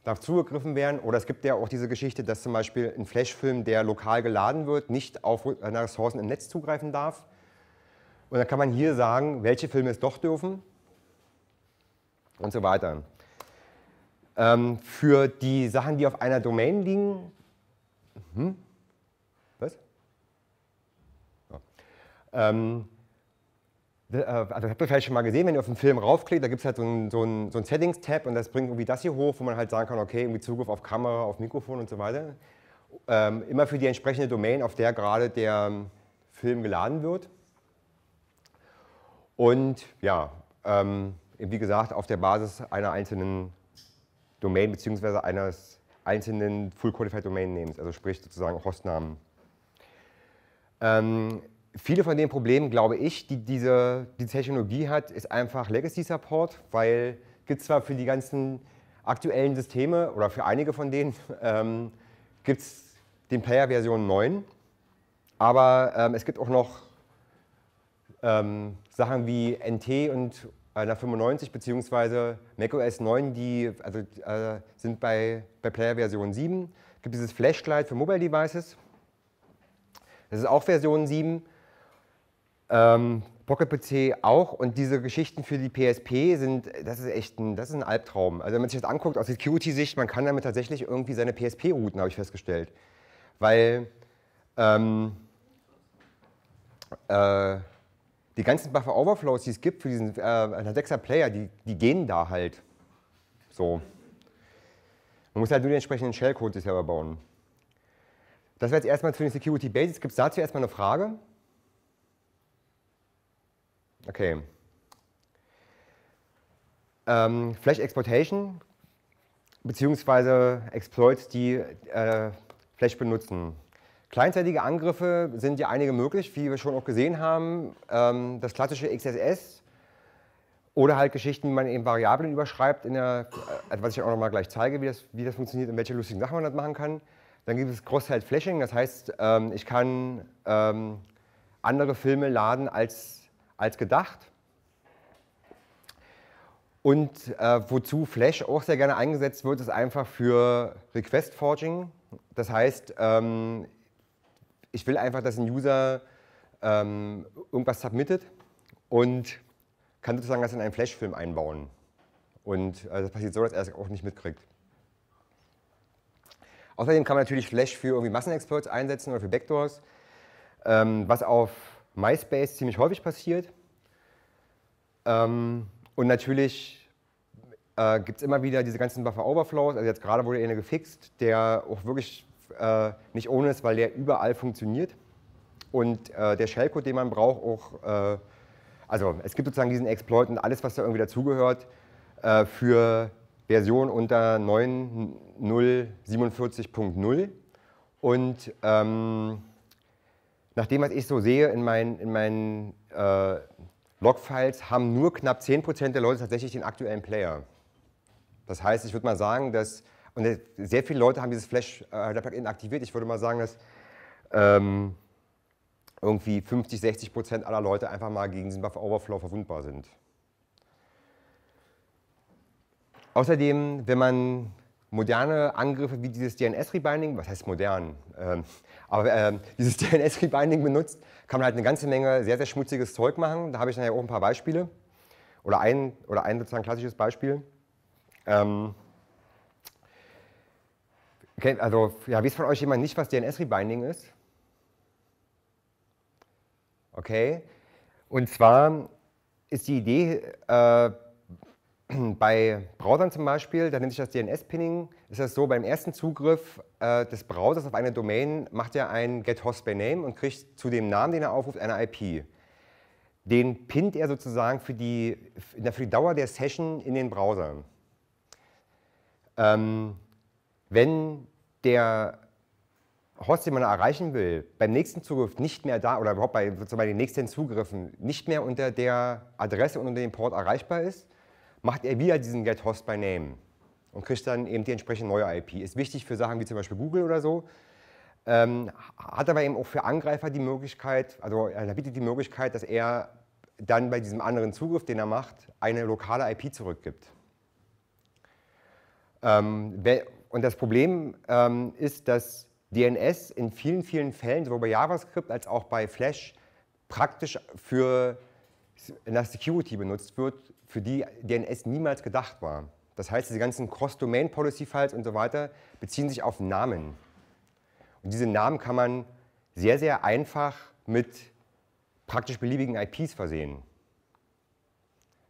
darf zugegriffen werden. Oder es gibt ja auch diese Geschichte, dass zum Beispiel ein Flashfilm, der lokal geladen wird, nicht auf Ressourcen im Netz zugreifen darf. Und dann kann man hier sagen, welche Filme es doch dürfen und so weiter. Ähm, für die Sachen, die auf einer Domain liegen, hm? was? Oh. Ähm, äh, also das habt ihr vielleicht schon mal gesehen, wenn ihr auf einen Film raufklickt, da gibt es halt so einen so ein, so ein Settings-Tab und das bringt irgendwie das hier hoch, wo man halt sagen kann, okay, irgendwie Zugriff auf Kamera, auf Mikrofon und so weiter. Ähm, immer für die entsprechende Domain, auf der gerade der Film geladen wird. Und ja, ähm, wie gesagt, auf der Basis einer einzelnen Domain bzw. eines einzelnen Full Qualified Domain Names, also sprich sozusagen Hostnamen. Ähm, viele von den Problemen, glaube ich, die diese die Technologie hat, ist einfach Legacy Support, weil es gibt zwar für die ganzen aktuellen Systeme oder für einige von denen ähm, gibt es den Player Version 9. Aber ähm, es gibt auch noch ähm, Sachen wie NT und äh, 95 bzw. macOS 9, die also, äh, sind bei, bei Player Version 7. Es gibt dieses Flashlight für Mobile Devices. Das ist auch Version 7. Ähm, Pocket PC auch und diese Geschichten für die PSP sind, das ist echt ein, das ist ein Albtraum. Also wenn man sich das anguckt aus Security-Sicht, man kann damit tatsächlich irgendwie seine PSP routen, habe ich festgestellt. Weil ähm, äh, die ganzen Buffer-Overflows, die es gibt für diesen äh, 6er Player, die, die gehen da halt. So. Man muss halt nur den entsprechenden Shellcode sich selber bauen. Das wäre jetzt erstmal zu den Security Basics. Gibt es dazu erstmal eine Frage? Okay. Ähm, Flash Exploitation beziehungsweise Exploits, die äh, Flash benutzen. Kleinzeitige Angriffe sind ja einige möglich, wie wir schon auch gesehen haben. Ähm, das klassische XSS oder halt Geschichten, wie man eben Variablen überschreibt, in der, äh, was ich auch noch mal gleich zeige, wie das, wie das funktioniert und welche lustigen Sachen man das machen kann. Dann gibt es Cross-Site-Flashing, das heißt, ähm, ich kann ähm, andere Filme laden als, als gedacht. Und äh, wozu Flash auch sehr gerne eingesetzt wird, ist einfach für Request Forging. Das heißt, ähm, ich will einfach, dass ein User ähm, irgendwas submittet und kann sozusagen das in einen Flash-Film einbauen. Und äh, das passiert so, dass er es auch nicht mitkriegt. Außerdem kann man natürlich Flash für irgendwie Massenexploits einsetzen oder für Backdoors, ähm, was auf MySpace ziemlich häufig passiert. Ähm, und natürlich äh, gibt es immer wieder diese ganzen Buffer-Overflows. Also jetzt gerade wurde einer gefixt, der auch wirklich äh, nicht ohne ist, weil der überall funktioniert. Und äh, der Shellcode, den man braucht, auch, äh, also es gibt sozusagen diesen Exploit und alles, was da irgendwie dazugehört, äh, für Version unter 9.047.0. Und ähm, nach dem, was ich so sehe in meinen, in meinen äh, Logfiles, haben nur knapp 10% der Leute tatsächlich den aktuellen Player. Das heißt, ich würde mal sagen, dass und sehr viele Leute haben dieses Flash-Plugin äh, aktiviert. Ich würde mal sagen, dass ähm, irgendwie 50, 60 Prozent aller Leute einfach mal gegen diesen Buffer Overflow verwundbar sind. Außerdem, wenn man moderne Angriffe wie dieses DNS-Rebinding, was heißt modern, ähm, aber äh, dieses DNS-Rebinding benutzt, kann man halt eine ganze Menge sehr, sehr schmutziges Zeug machen. Da habe ich nachher auch ein paar Beispiele oder ein, oder ein sozusagen klassisches Beispiel. Ähm, also, ja, wisst von euch jemand nicht, was DNS-Rebinding ist? Okay. Und zwar ist die Idee, äh, bei Browsern zum Beispiel, da nennt sich das DNS-Pinning, ist das so, beim ersten Zugriff äh, des Browsers auf eine Domain macht er ein GetHostByName und kriegt zu dem Namen, den er aufruft, eine IP. Den pinnt er sozusagen für die, für die Dauer der Session in den Browser. Ähm, wenn der Host, den man erreichen will, beim nächsten Zugriff nicht mehr da oder überhaupt bei, bei den nächsten Zugriffen nicht mehr unter der Adresse und unter dem Port erreichbar ist, macht er wieder diesen Get Host by Name und kriegt dann eben die entsprechende neue IP. Ist wichtig für Sachen wie zum Beispiel Google oder so. Ähm, hat aber eben auch für Angreifer die Möglichkeit, also er bietet die Möglichkeit, dass er dann bei diesem anderen Zugriff, den er macht, eine lokale IP zurückgibt. Ähm, und das Problem ähm, ist, dass DNS in vielen, vielen Fällen, sowohl bei JavaScript als auch bei Flash, praktisch für der Security benutzt wird, für die DNS niemals gedacht war. Das heißt, diese ganzen Cross-Domain-Policy-Files und so weiter beziehen sich auf Namen. Und diese Namen kann man sehr, sehr einfach mit praktisch beliebigen IPs versehen.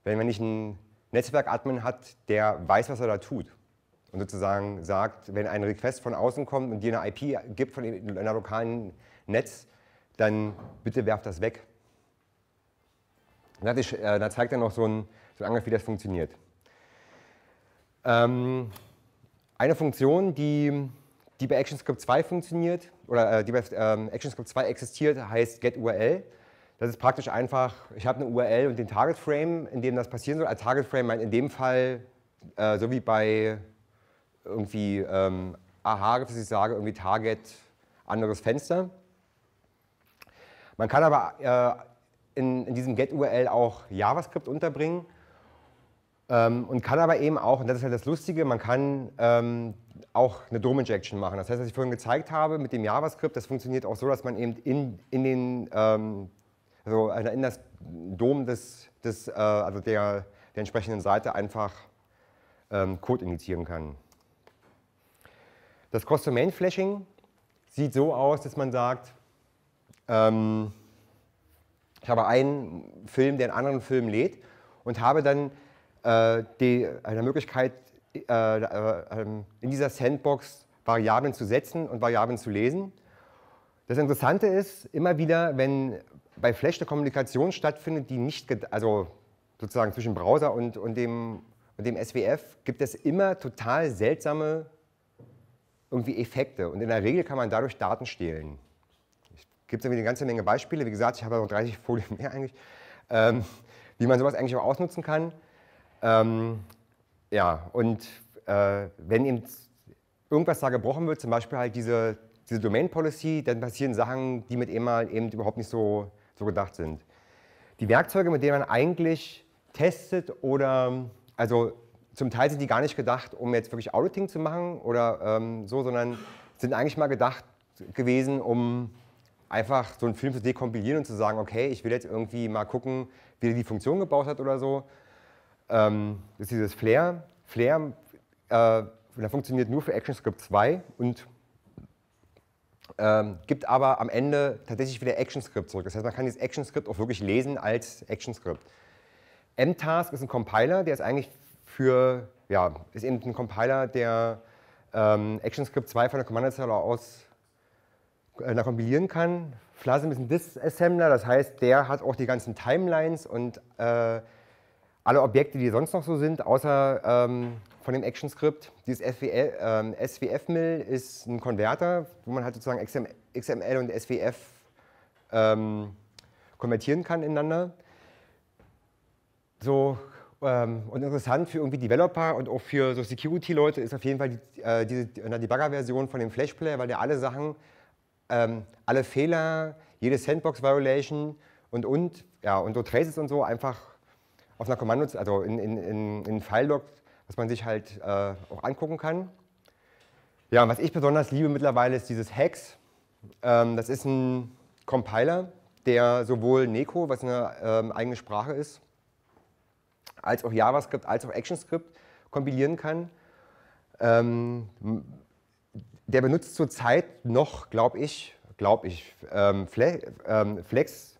Wenn man nicht einen Netzwerk-Admin hat, der weiß, was er da tut und sozusagen sagt, wenn ein Request von außen kommt und dir eine IP gibt von einer lokalen Netz, dann bitte werft das weg. Da äh, zeigt er noch so ein, so ein Angriff, wie das funktioniert. Ähm, eine Funktion, die, die bei ActionScript 2 funktioniert, oder äh, die bei ähm, ActionScript 2 existiert, heißt getURL. Das ist praktisch einfach, ich habe eine URL und den Target Frame, in dem das passieren soll. Ein Target Frame meint in dem Fall äh, so wie bei irgendwie ähm, AHA, dass ich sage, irgendwie Target, anderes Fenster. Man kann aber äh, in, in, diesem Get-URL auch JavaScript unterbringen ähm, und kann aber eben auch, und das ist halt das Lustige, man kann ähm, auch eine DOM-Injection machen. Das heißt, was ich vorhin gezeigt habe mit dem JavaScript, das funktioniert auch so, dass man eben in, in den, ähm, also in das DOM des, des äh, also der, der entsprechenden Seite einfach ähm, Code initiieren kann. Das Cross-Domain-Flashing sieht so aus, dass man sagt, ähm, ich habe einen Film, der einen anderen Film lädt und habe dann äh, die, eine Möglichkeit, äh, äh, ähm, in dieser Sandbox Variablen zu setzen und Variablen zu lesen. Das Interessante ist, immer wieder, wenn bei Flash eine Kommunikation stattfindet, die nicht, also sozusagen zwischen Browser und, und, dem, und dem SWF, gibt es immer total seltsame irgendwie Effekte. Und in der Regel kann man dadurch Daten stehlen. Es gibt eine ganze Menge Beispiele. Wie gesagt, ich habe noch 30 Folien mehr eigentlich, ähm, wie man sowas eigentlich auch ausnutzen kann. Ähm, ja, und äh, wenn eben irgendwas da gebrochen wird, zum Beispiel halt diese, diese Domain Policy, dann passieren Sachen, die mit EMAL eben überhaupt nicht so, so gedacht sind. Die Werkzeuge, mit denen man eigentlich testet oder, also zum Teil sind die gar nicht gedacht, um jetzt wirklich Auditing zu machen oder ähm, so, sondern sind eigentlich mal gedacht gewesen, um einfach so einen Film zu dekompilieren und zu sagen, okay, ich will jetzt irgendwie mal gucken, wie er die Funktion gebaut hat oder so. Ähm, das ist dieses Flair. Flair äh, funktioniert nur für ActionScript 2 und ähm, gibt aber am Ende tatsächlich wieder ActionScript zurück. Das heißt, man kann dieses ActionScript auch wirklich lesen als ActionScript. MTask ist ein Compiler, der ist eigentlich für, ja, ist eben ein Compiler, der ähm, ActionScript 2 von der Kommandozeile aus äh, kompilieren kann. Flasm ist ein Disassembler, das heißt, der hat auch die ganzen Timelines und äh, alle Objekte, die sonst noch so sind, außer ähm, von dem ActionScript. Dieses SWF, ähm, SWF-Mill ist ein Konverter, wo man halt sozusagen XML und SWF ähm, konvertieren kann ineinander. So, und interessant für irgendwie Developer und auch für so Security-Leute ist auf jeden Fall die, äh, diese Debugger-Version von dem Flash-Player, weil der alle Sachen, ähm, alle Fehler, jede Sandbox-Violation und, und, ja, und so Traces und so einfach auf einer Kommando, also in, in, in, in File-Log, was man sich halt äh, auch angucken kann. Ja, was ich besonders liebe mittlerweile ist dieses Hex. Ähm, das ist ein Compiler, der sowohl Neko, was eine ähm, eigene Sprache ist, als auch JavaScript, als auch ActionScript kompilieren kann. Ähm, der benutzt zurzeit noch, glaube ich, glaube ich, ähm, ähm, Flex,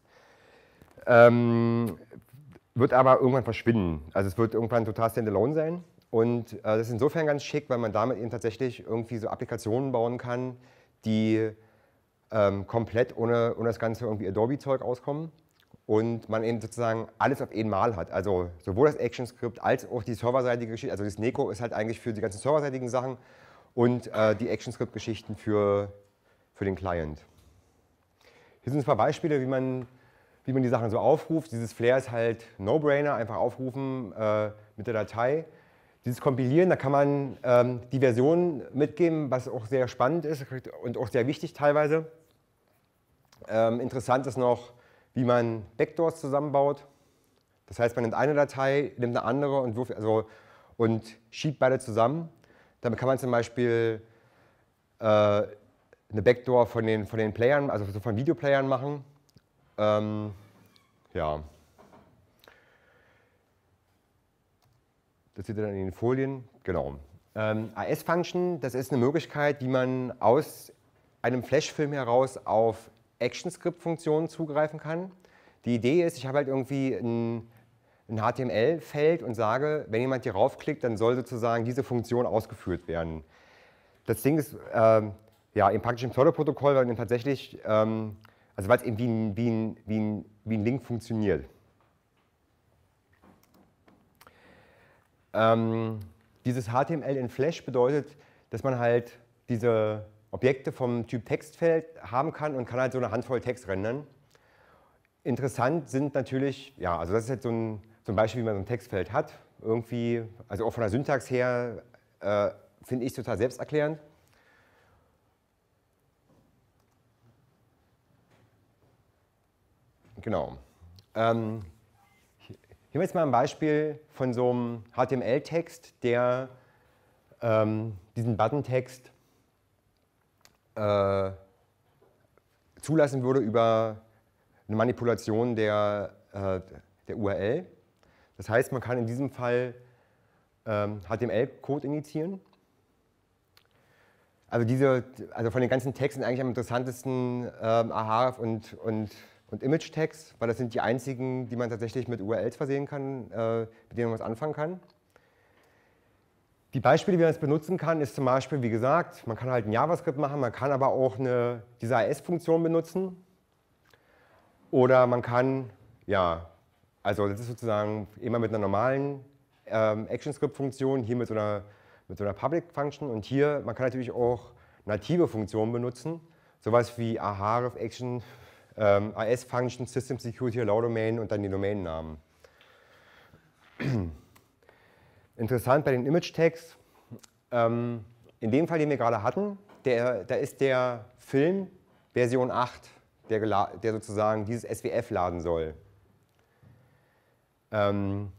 ähm, wird aber irgendwann verschwinden. Also es wird irgendwann total standalone sein. Und äh, das ist insofern ganz schick, weil man damit eben tatsächlich irgendwie so Applikationen bauen kann, die ähm, komplett ohne, ohne das ganze irgendwie Adobe-Zeug auskommen und man eben sozusagen alles auf einmal hat. Also sowohl das ActionScript als auch die serverseitige Geschichte. Also das Neko ist halt eigentlich für die ganzen serverseitigen Sachen und äh, die ActionScript-Geschichten für, für den Client. Hier sind ein paar Beispiele, wie man wie man die Sachen so aufruft. Dieses Flair ist halt No-Brainer, einfach aufrufen äh, mit der Datei. Dieses Kompilieren, da kann man ähm, die Version mitgeben, was auch sehr spannend ist und auch sehr wichtig teilweise. Ähm, interessant ist noch, wie man Backdoors zusammenbaut. Das heißt, man nimmt eine Datei, nimmt eine andere und, wirft, also, und schiebt beide zusammen. Damit kann man zum Beispiel äh, eine Backdoor von den, von den Playern, also von Videoplayern machen ähm, ja. Das seht ihr dann in den Folien. Genau. Ähm, AS-Function, das ist eine Möglichkeit, wie man aus einem Flash-Film heraus auf ActionScript-Funktionen zugreifen kann. Die Idee ist, ich habe halt irgendwie ein, ein HTML-Feld und sage, wenn jemand hier raufklickt, dann soll sozusagen diese Funktion ausgeführt werden. Das Ding ist ähm, ja, im praktischen Pseudo-Protokoll, weil tatsächlich ähm, also weil es eben wie ein, wie, ein, wie, ein, wie ein Link funktioniert. Ähm, dieses HTML in Flash bedeutet, dass man halt diese Objekte vom Typ Textfeld haben kann und kann halt so eine Handvoll Text rendern. Interessant sind natürlich, ja, also das ist jetzt so ein, so ein Beispiel, wie man so ein Textfeld hat. irgendwie, also auch von der Syntax her, äh, finde ich total selbsterklärend. Genau. Ähm, hier haben wir jetzt mal ein Beispiel von so einem HTML-Text, der ähm, diesen Button-Text äh, zulassen würde über eine Manipulation der, äh, der URL. Das heißt, man kann in diesem Fall ähm, HTML-Code initiieren. Also, diese, also von den ganzen Texten eigentlich am interessantesten ähm, Ahrefs und, und, und Image-Tags, weil das sind die einzigen, die man tatsächlich mit URLs versehen kann, äh, mit denen man was anfangen kann. Die Beispiele, wie man es benutzen kann, ist zum Beispiel, wie gesagt, man kann halt ein JavaScript machen, man kann aber auch eine, diese AS-Funktion benutzen. Oder man kann, ja, also das ist sozusagen immer mit einer normalen ähm, ActionScript-Funktion, hier mit so, einer, so einer Public-Function und hier, man kann natürlich auch native Funktionen benutzen, sowas wie ahref Action, ähm, AS-Function, System Security Allow Domain und dann die Domainnamen. Interessant bei den Image-Tags, ähm, in dem Fall, den wir gerade hatten, der, da ist der Film Version 8, der, der sozusagen dieses SWF laden soll. Ähm,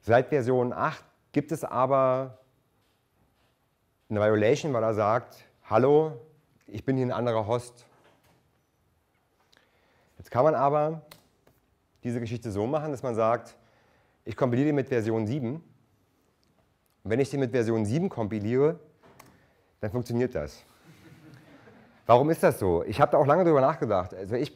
seit Version 8 gibt es aber eine Violation, weil er sagt, hallo, ich bin hier ein anderer Host. Jetzt kann man aber diese Geschichte so machen, dass man sagt, ich kompiliere mit Version 7. Und wenn ich den mit Version 7 kompiliere, dann funktioniert das. Warum ist das so? Ich habe da auch lange darüber nachgedacht. Also ich,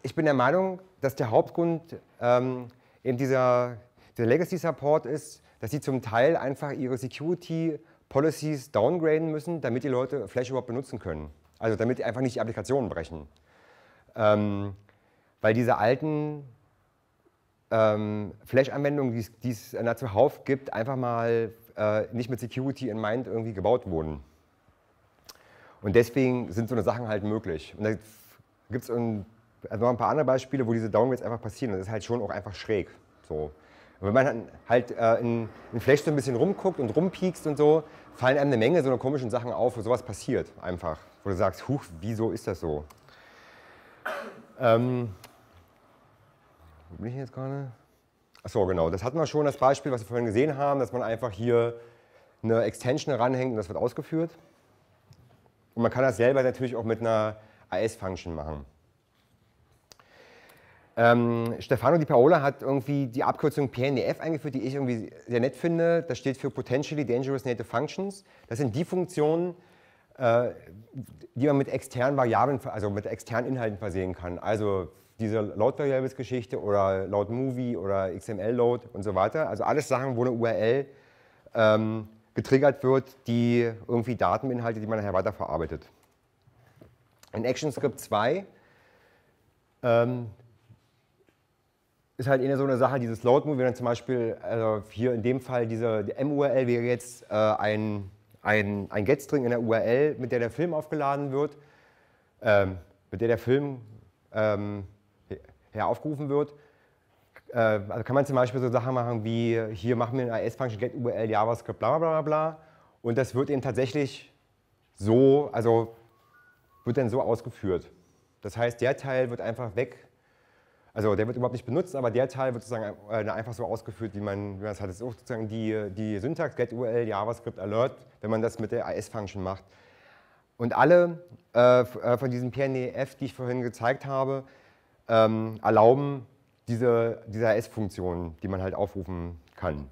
ich bin der Meinung, dass der Hauptgrund ähm, eben dieser, dieser Legacy Support ist, dass sie zum Teil einfach ihre Security Policies downgraden müssen, damit die Leute Flash überhaupt benutzen können. Also damit einfach nicht die Applikationen brechen. Ähm, weil diese alten ähm, Flash-Anwendungen, die es zuhauf gibt, einfach mal äh, nicht mit Security in Mind irgendwie gebaut wurden. Und deswegen sind so eine Sachen halt möglich. Und da gibt es also noch ein paar andere Beispiele, wo diese Downgrades einfach passieren. Und das ist halt schon auch einfach schräg. So. Wenn man halt äh, in, in, Flash so ein bisschen rumguckt und rumpiekst und so, fallen einem eine Menge so eine komischen Sachen auf, wo sowas passiert einfach. Wo du sagst, huch, wieso ist das so? Ähm, wo bin ich jetzt gerade? Achso, genau. Das hatten wir schon, das Beispiel, was wir vorhin gesehen haben, dass man einfach hier eine Extension ranhängt und das wird ausgeführt. Und man kann das selber natürlich auch mit einer AS-Function machen. Ähm, Stefano Di Paola hat irgendwie die Abkürzung PNDF eingeführt, die ich irgendwie sehr nett finde. Das steht für Potentially Dangerous Native Functions. Das sind die Funktionen, äh, die man mit externen Variablen, also mit externen Inhalten versehen kann. Also diese Load Variables Geschichte oder Load Movie oder XML Load und so weiter. Also alles Sachen, wo eine URL ähm, getriggert wird, die irgendwie Daten beinhaltet, die man nachher weiterverarbeitet. In ActionScript 2 ähm, ist halt eher so eine Sache, dieses Load Movie, wenn zum Beispiel also hier in dem Fall diese M-URL wäre jetzt äh, ein, ein, ein Get-String in der URL, mit der der Film aufgeladen wird, ähm, mit der der Film ähm, her aufgerufen wird. Äh, also kann man zum Beispiel so Sachen machen wie, hier machen wir eine AS-Function get URL JavaScript bla bla bla und das wird eben tatsächlich so, also wird dann so ausgeführt. Das heißt, der Teil wird einfach weg, also der wird überhaupt nicht benutzt, aber der Teil wird sozusagen äh, einfach so ausgeführt, wie man, wie es hat. Das ist auch sozusagen die, die Syntax get URL JavaScript Alert, wenn man das mit der AS-Function macht. Und alle äh, äh von diesen PNEF, die ich vorhin gezeigt habe, ähm, erlauben diese, diese AS-Funktionen, die man halt aufrufen kann.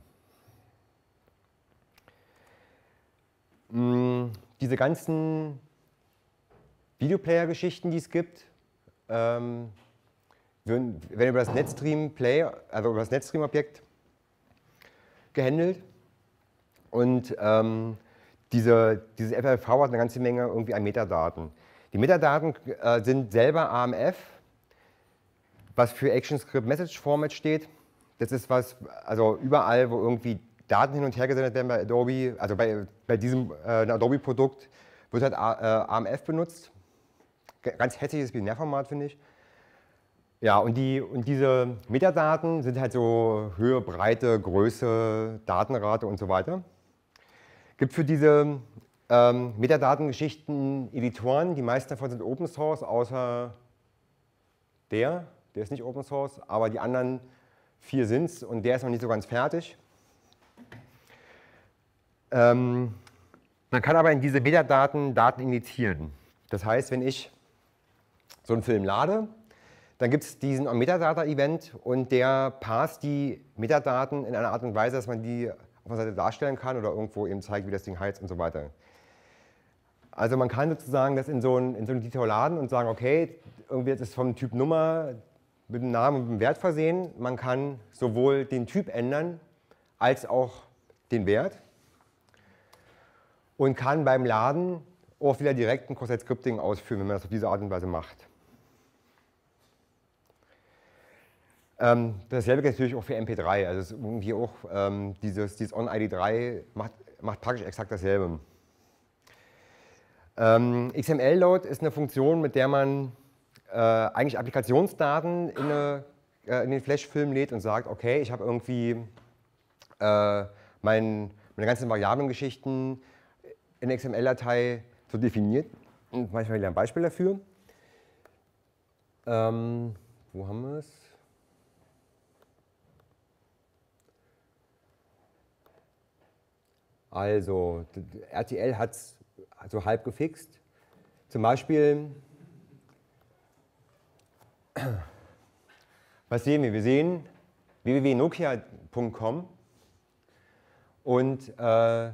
Mm, diese ganzen Videoplayer-Geschichten, die es gibt, ähm, werden, werden über das NetStream Play, also über das NetStream-Objekt gehandelt. Und ähm, diese, dieses FLV hat eine ganze Menge irgendwie an Metadaten. Die Metadaten äh, sind selber AMF, was für ActionScript Message Format steht. Das ist was, also überall, wo irgendwie Daten hin und her gesendet werden bei Adobe, also bei, bei diesem äh, Adobe-Produkt, wird halt äh, AMF benutzt. Ganz hässliches Binärformat, finde ich. Ja, und, die, und diese Metadaten sind halt so Höhe, Breite, Größe, Datenrate und so weiter. Gibt für diese ähm, Metadatengeschichten Editoren, die meisten davon sind Open Source, außer der, der ist nicht Open Source, aber die anderen vier sind es und der ist noch nicht so ganz fertig. Ähm, man kann aber in diese Metadaten Daten initiieren. Das heißt, wenn ich so einen Film lade, dann gibt es diesen Metadata-Event und der passt die Metadaten in einer Art und Weise, dass man die auf der Seite darstellen kann oder irgendwo eben zeigt, wie das Ding heißt und so weiter. Also man kann sozusagen das in so einen, in so einen Editor laden und sagen, okay, irgendwie ist es vom Typ Nummer mit einem Namen und einem Wert versehen. Man kann sowohl den Typ ändern als auch den Wert und kann beim Laden auch wieder direkt ein Cross-Site-Scripting ausführen, wenn man das auf diese Art und Weise macht. Ähm, dasselbe gilt natürlich auch für MP3. Also irgendwie auch ähm, dieses, dieses On-ID3 macht, macht, praktisch exakt dasselbe. Ähm, XML-Load ist eine Funktion, mit der man äh, eigentlich Applikationsdaten in, eine, äh, in den Flash-Film lädt und sagt, okay, ich habe irgendwie äh, mein, meine ganzen Variablengeschichten in XML-Datei so definiert. Und manchmal wieder ein Beispiel dafür. Ähm, wo haben wir es? Also, RTL hat es so halb gefixt. Zum Beispiel, was sehen wir? Wir sehen www.nokia.com und äh,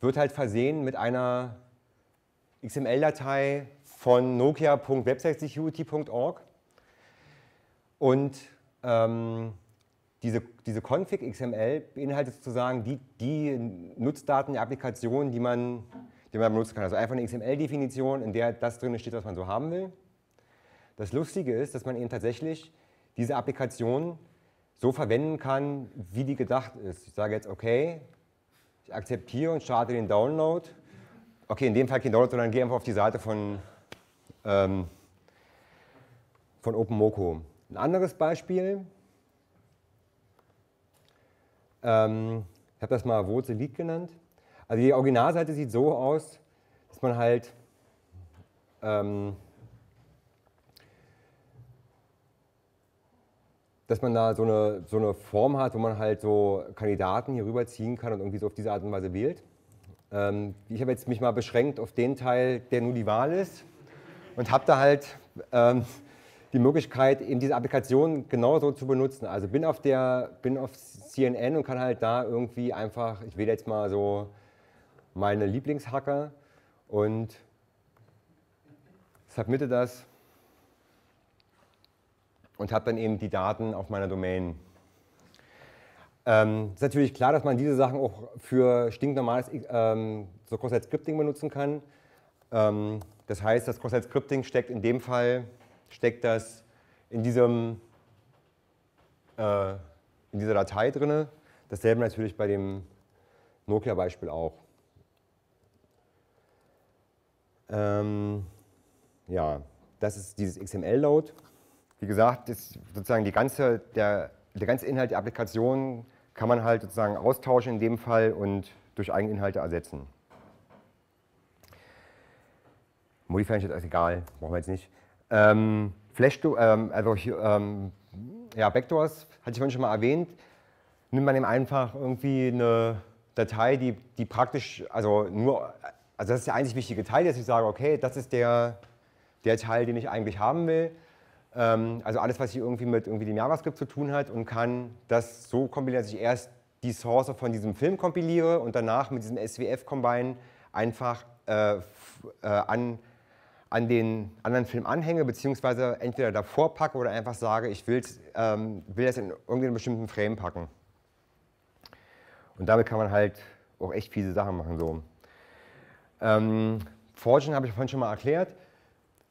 wird halt versehen mit einer XML-Datei von nokia.websitesecurity.org und ähm, diese, diese Config XML beinhaltet sozusagen die, die Nutzdaten der Applikation, die man, die man benutzen kann. Also einfach eine XML-Definition, in der das drin steht, was man so haben will. Das Lustige ist, dass man eben tatsächlich diese Applikation so verwenden kann, wie die gedacht ist. Ich sage jetzt, okay, ich akzeptiere und starte den Download. Okay, in dem Fall kein Download, sondern gehe einfach auf die Seite von, ähm, von OpenMoko. Ein anderes Beispiel, ähm, ich habe das mal Lead genannt. Also die Originalseite sieht so aus, dass man halt ähm, dass man da so eine, so eine Form hat, wo man halt so Kandidaten hier rüberziehen kann und irgendwie so auf diese Art und Weise wählt. Ähm, ich habe jetzt mich mal beschränkt auf den Teil, der nur die Wahl ist und habe da halt ähm, die Möglichkeit, eben diese Applikation genauso zu benutzen. Also bin auf, der, bin auf CNN und kann halt da irgendwie einfach, ich wähle jetzt mal so meine Lieblingshacker und submitte das und habe dann eben die Daten auf meiner Domain. Ähm, ist natürlich klar, dass man diese Sachen auch für stinknormales ähm, so Cross-Site-Scripting benutzen kann. Ähm, das heißt, das Cross-Site-Scripting steckt in dem Fall steckt das in, diesem, äh, in dieser Datei drin. Dasselbe natürlich bei dem Nokia-Beispiel auch. Ähm, ja, das ist dieses XML-Load. Wie gesagt, ist sozusagen die ganze, der, der ganze Inhalt der Applikation kann man halt sozusagen austauschen in dem Fall und durch Eigeninhalte ersetzen. Modifier ist egal, brauchen wir jetzt nicht. Ähm, Flash, ähm, also ähm, ja, Backdoors, hatte ich vorhin schon mal erwähnt, nimmt man eben einfach irgendwie eine Datei, die, die praktisch, also nur, also das ist der einzig wichtige Teil, dass ich sage, okay, das ist der, der Teil, den ich eigentlich haben will. Ähm, also alles, was hier irgendwie mit irgendwie dem JavaScript zu tun hat und kann das so kompilieren, dass ich erst die Source von diesem Film kompiliere und danach mit diesem SWF-Combine einfach äh, äh, an an den anderen Film anhänge, beziehungsweise entweder davor packe oder einfach sage, ich ähm, will das in irgendeinen bestimmten Frame packen. Und damit kann man halt auch echt fiese Sachen machen. So. Ähm, Fortune habe ich vorhin schon mal erklärt.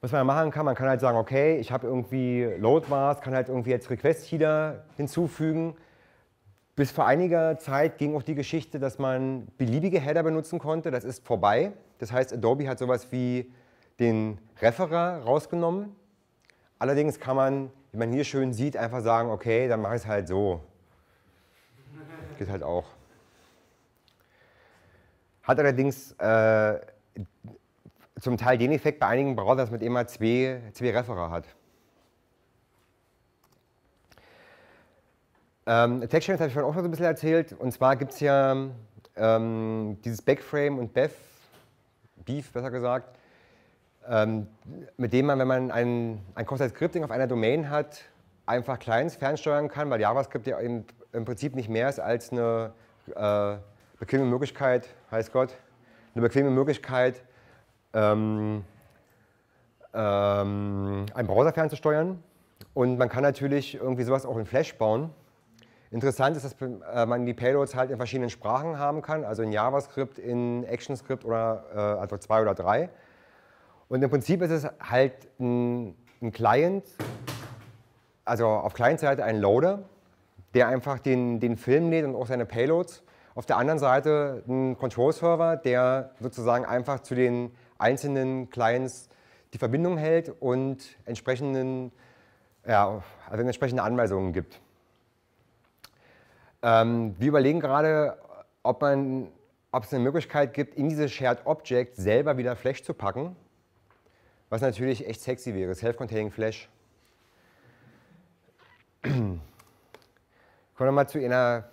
Was man machen kann, man kann halt sagen, okay, ich habe irgendwie Load Mask, kann halt irgendwie jetzt Request Header hinzufügen. Bis vor einiger Zeit ging auch die Geschichte, dass man beliebige Header benutzen konnte. Das ist vorbei. Das heißt, Adobe hat sowas wie den Referer rausgenommen. Allerdings kann man wie man hier schön sieht, einfach sagen, okay, dann mache ich es halt so. Geht halt auch. Hat allerdings äh, zum Teil den Effekt bei einigen Browsern, dass man immer zwei, zwei Referer hat. Ähm, Textchains habe ich vorhin auch schon so ein bisschen erzählt. Und zwar gibt es ja ähm, dieses Backframe und Bev, Beef besser gesagt, ähm, mit dem man, wenn man ein, ein Cross-Site-Scripting auf einer Domain hat, einfach Clients fernsteuern kann, weil JavaScript ja im, im Prinzip nicht mehr ist als eine äh, bequeme Möglichkeit, heißt Gott, eine bequeme Möglichkeit, ähm, ähm, einen Browser fernzusteuern. Und man kann natürlich irgendwie sowas auch in Flash bauen. Interessant ist, dass äh, man die Payloads halt in verschiedenen Sprachen haben kann, also in JavaScript, in ActionScript oder äh, also zwei oder drei. Und im Prinzip ist es halt ein, ein Client, also auf Client-Seite ein Loader, der einfach den, den Film lädt und auch seine Payloads. Auf der anderen Seite ein Control-Server, der sozusagen einfach zu den einzelnen Clients die Verbindung hält und entsprechenden, ja, also entsprechende Anweisungen gibt. Ähm, wir überlegen gerade, ob, man, ob es eine Möglichkeit gibt, in diese Shared Object selber wieder Flash zu packen, was natürlich echt sexy wäre, Self-Containing Flash. Kommen wir mal zu einer,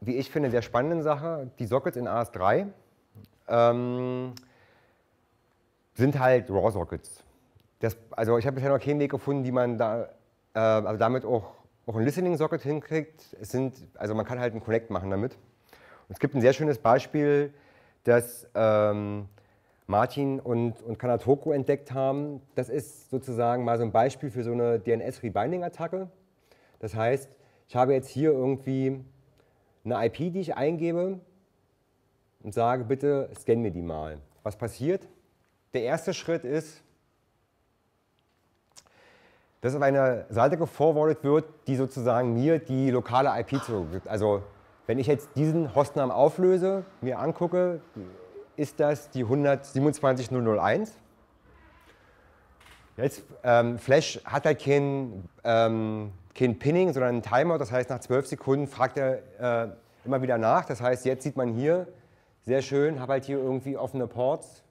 wie ich finde, sehr spannenden Sache. Die Sockets in AS3 ähm, sind halt RAW-Sockets. also ich habe bisher noch keinen Weg gefunden, wie man da, äh, also damit auch auch ein Listening-Socket hinkriegt. Es sind, also man kann halt einen Connect machen damit. Und es gibt ein sehr schönes Beispiel, das ähm, Martin und, und Kanatoko entdeckt haben. Das ist sozusagen mal so ein Beispiel für so eine DNS-Rebinding-Attacke. Das heißt, ich habe jetzt hier irgendwie eine IP, die ich eingebe und sage, bitte scan mir die mal. Was passiert? Der erste Schritt ist, dass auf eine Seite geforwardet wird, die sozusagen mir die lokale IP zurückgibt. Also wenn ich jetzt diesen Hostnamen auflöse, mir angucke, ist das die 127001. Jetzt, ähm, Flash hat halt kein, ähm, kein Pinning, sondern ein Timer. Das heißt, nach 12 Sekunden fragt er äh, immer wieder nach. Das heißt, jetzt sieht man hier, sehr schön, habe halt hier irgendwie offene Ports.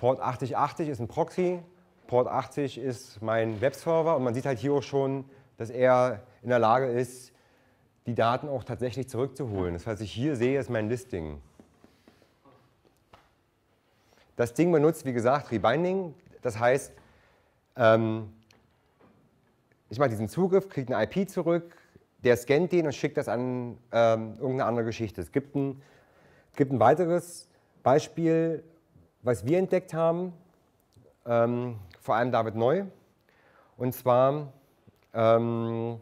Port 8080 ist ein Proxy, Port 80 ist mein Webserver und man sieht halt hier auch schon, dass er in der Lage ist, die Daten auch tatsächlich zurückzuholen. Das, was ich hier sehe, ist mein Listing. Das Ding benutzt, wie gesagt, Rebinding. Das heißt, ähm, ich mache diesen Zugriff, kriege eine IP zurück, der scannt den und schickt das an ähm, irgendeine andere Geschichte. Es gibt ein, gibt ein weiteres Beispiel, was wir entdeckt haben. Ähm, vor allem David Neu. Und zwar ähm,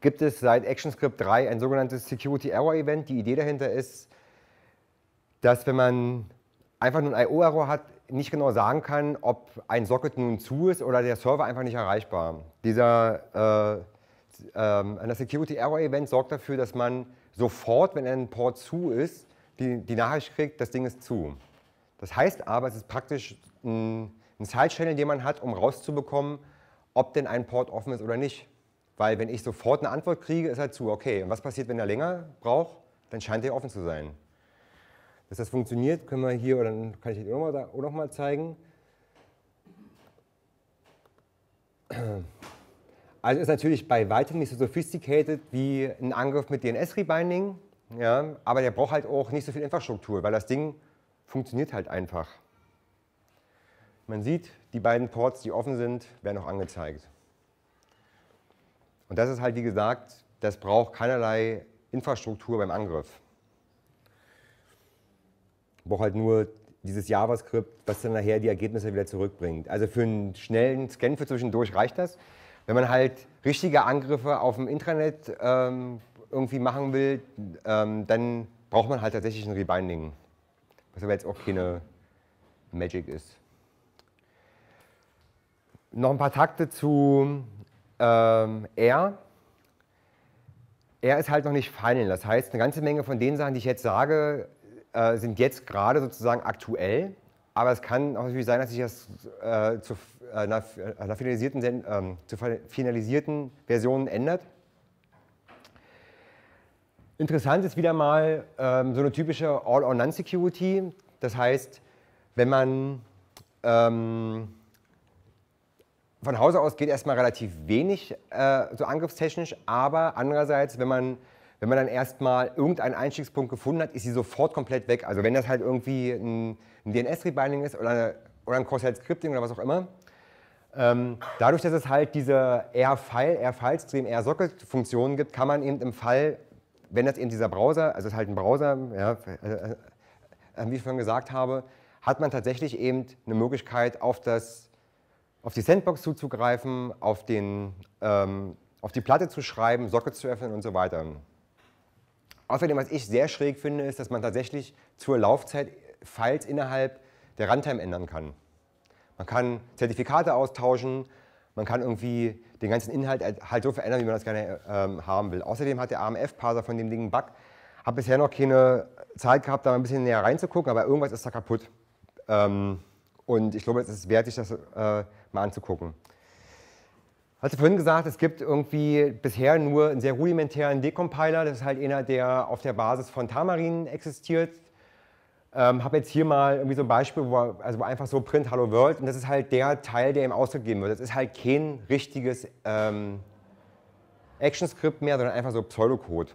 gibt es seit ActionScript 3 ein sogenanntes Security Error Event. Die Idee dahinter ist, dass wenn man einfach nur einen IO-Error hat, nicht genau sagen kann, ob ein Socket nun zu ist oder der Server einfach nicht erreichbar. Dieser äh, äh, Security Error Event sorgt dafür, dass man sofort, wenn ein Port zu ist, die, die Nachricht kriegt, das Ding ist zu. Das heißt aber, es ist praktisch ein ein Side-Channel, den man hat, um rauszubekommen, ob denn ein Port offen ist oder nicht. Weil wenn ich sofort eine Antwort kriege, ist er zu. Okay, und was passiert, wenn er länger braucht? Dann scheint er offen zu sein. Dass das funktioniert, können wir hier, oder dann kann ich euch auch noch mal zeigen. Also ist natürlich bei weitem nicht so sophisticated wie ein Angriff mit DNS-Rebinding, ja, aber der braucht halt auch nicht so viel Infrastruktur, weil das Ding funktioniert halt einfach. Man sieht, die beiden Ports, die offen sind, werden auch angezeigt. Und das ist halt, wie gesagt, das braucht keinerlei Infrastruktur beim Angriff. Braucht halt nur dieses JavaScript, was dann nachher die Ergebnisse wieder zurückbringt. Also für einen schnellen Scan für zwischendurch reicht das. Wenn man halt richtige Angriffe auf dem Intranet ähm, irgendwie machen will, ähm, dann braucht man halt tatsächlich ein Rebinding. Was aber jetzt auch keine Magic ist. Noch ein paar Takte zu ähm, R. R ist halt noch nicht final. Das heißt, eine ganze Menge von den Sachen, die ich jetzt sage, äh, sind jetzt gerade sozusagen aktuell. aber es kann auch natürlich sein, dass sich das äh, zu, äh, einer, einer finalisierten, ähm, zu finalisierten Versionen ändert. Interessant ist wieder mal ähm, so eine typische All-or-None-Security. Das heißt, wenn man ähm, von Hause aus geht erstmal relativ wenig äh, so angriffstechnisch, aber andererseits, wenn man, wenn man dann erstmal irgendeinen Einstiegspunkt gefunden hat, ist sie sofort komplett weg. Also wenn das halt irgendwie ein, ein DNS-Rebinding ist oder, eine, oder ein Cross-Site-Scripting oder was auch immer, ähm, dadurch, dass es halt diese R-File, R-File-Stream, R-Socket-Funktionen gibt, kann man eben im Fall, wenn das eben dieser Browser, also es ist halt ein Browser, ja, äh, äh, wie ich vorhin gesagt habe, hat man tatsächlich eben eine Möglichkeit, auf, das, auf die Sandbox zuzugreifen, auf, den, ähm, auf die Platte zu schreiben, Sockets zu öffnen und so weiter. Außerdem, was ich sehr schräg finde, ist, dass man tatsächlich zur Laufzeit Files innerhalb der Runtime ändern kann. Man kann Zertifikate austauschen, man kann irgendwie den ganzen Inhalt halt so verändern, wie man das gerne ähm, haben will. Außerdem hat der AMF-Parser von dem Ding einen Bug. Habe bisher noch keine Zeit gehabt, da ein bisschen näher reinzugucken, aber irgendwas ist da kaputt. Ähm, und ich glaube, es ist wert, sich das äh, mal anzugucken. Hast du vorhin gesagt, es gibt irgendwie bisher nur einen sehr rudimentären Decompiler. Das ist halt einer, der auf der Basis von Tamarin existiert. Ähm, habe jetzt hier mal irgendwie so ein Beispiel, wo, also einfach so Print Hello World und das ist halt der Teil, der im Ausdruck geben wird. Das ist halt kein richtiges ähm, Action-Skript mehr, sondern einfach so Pseudocode.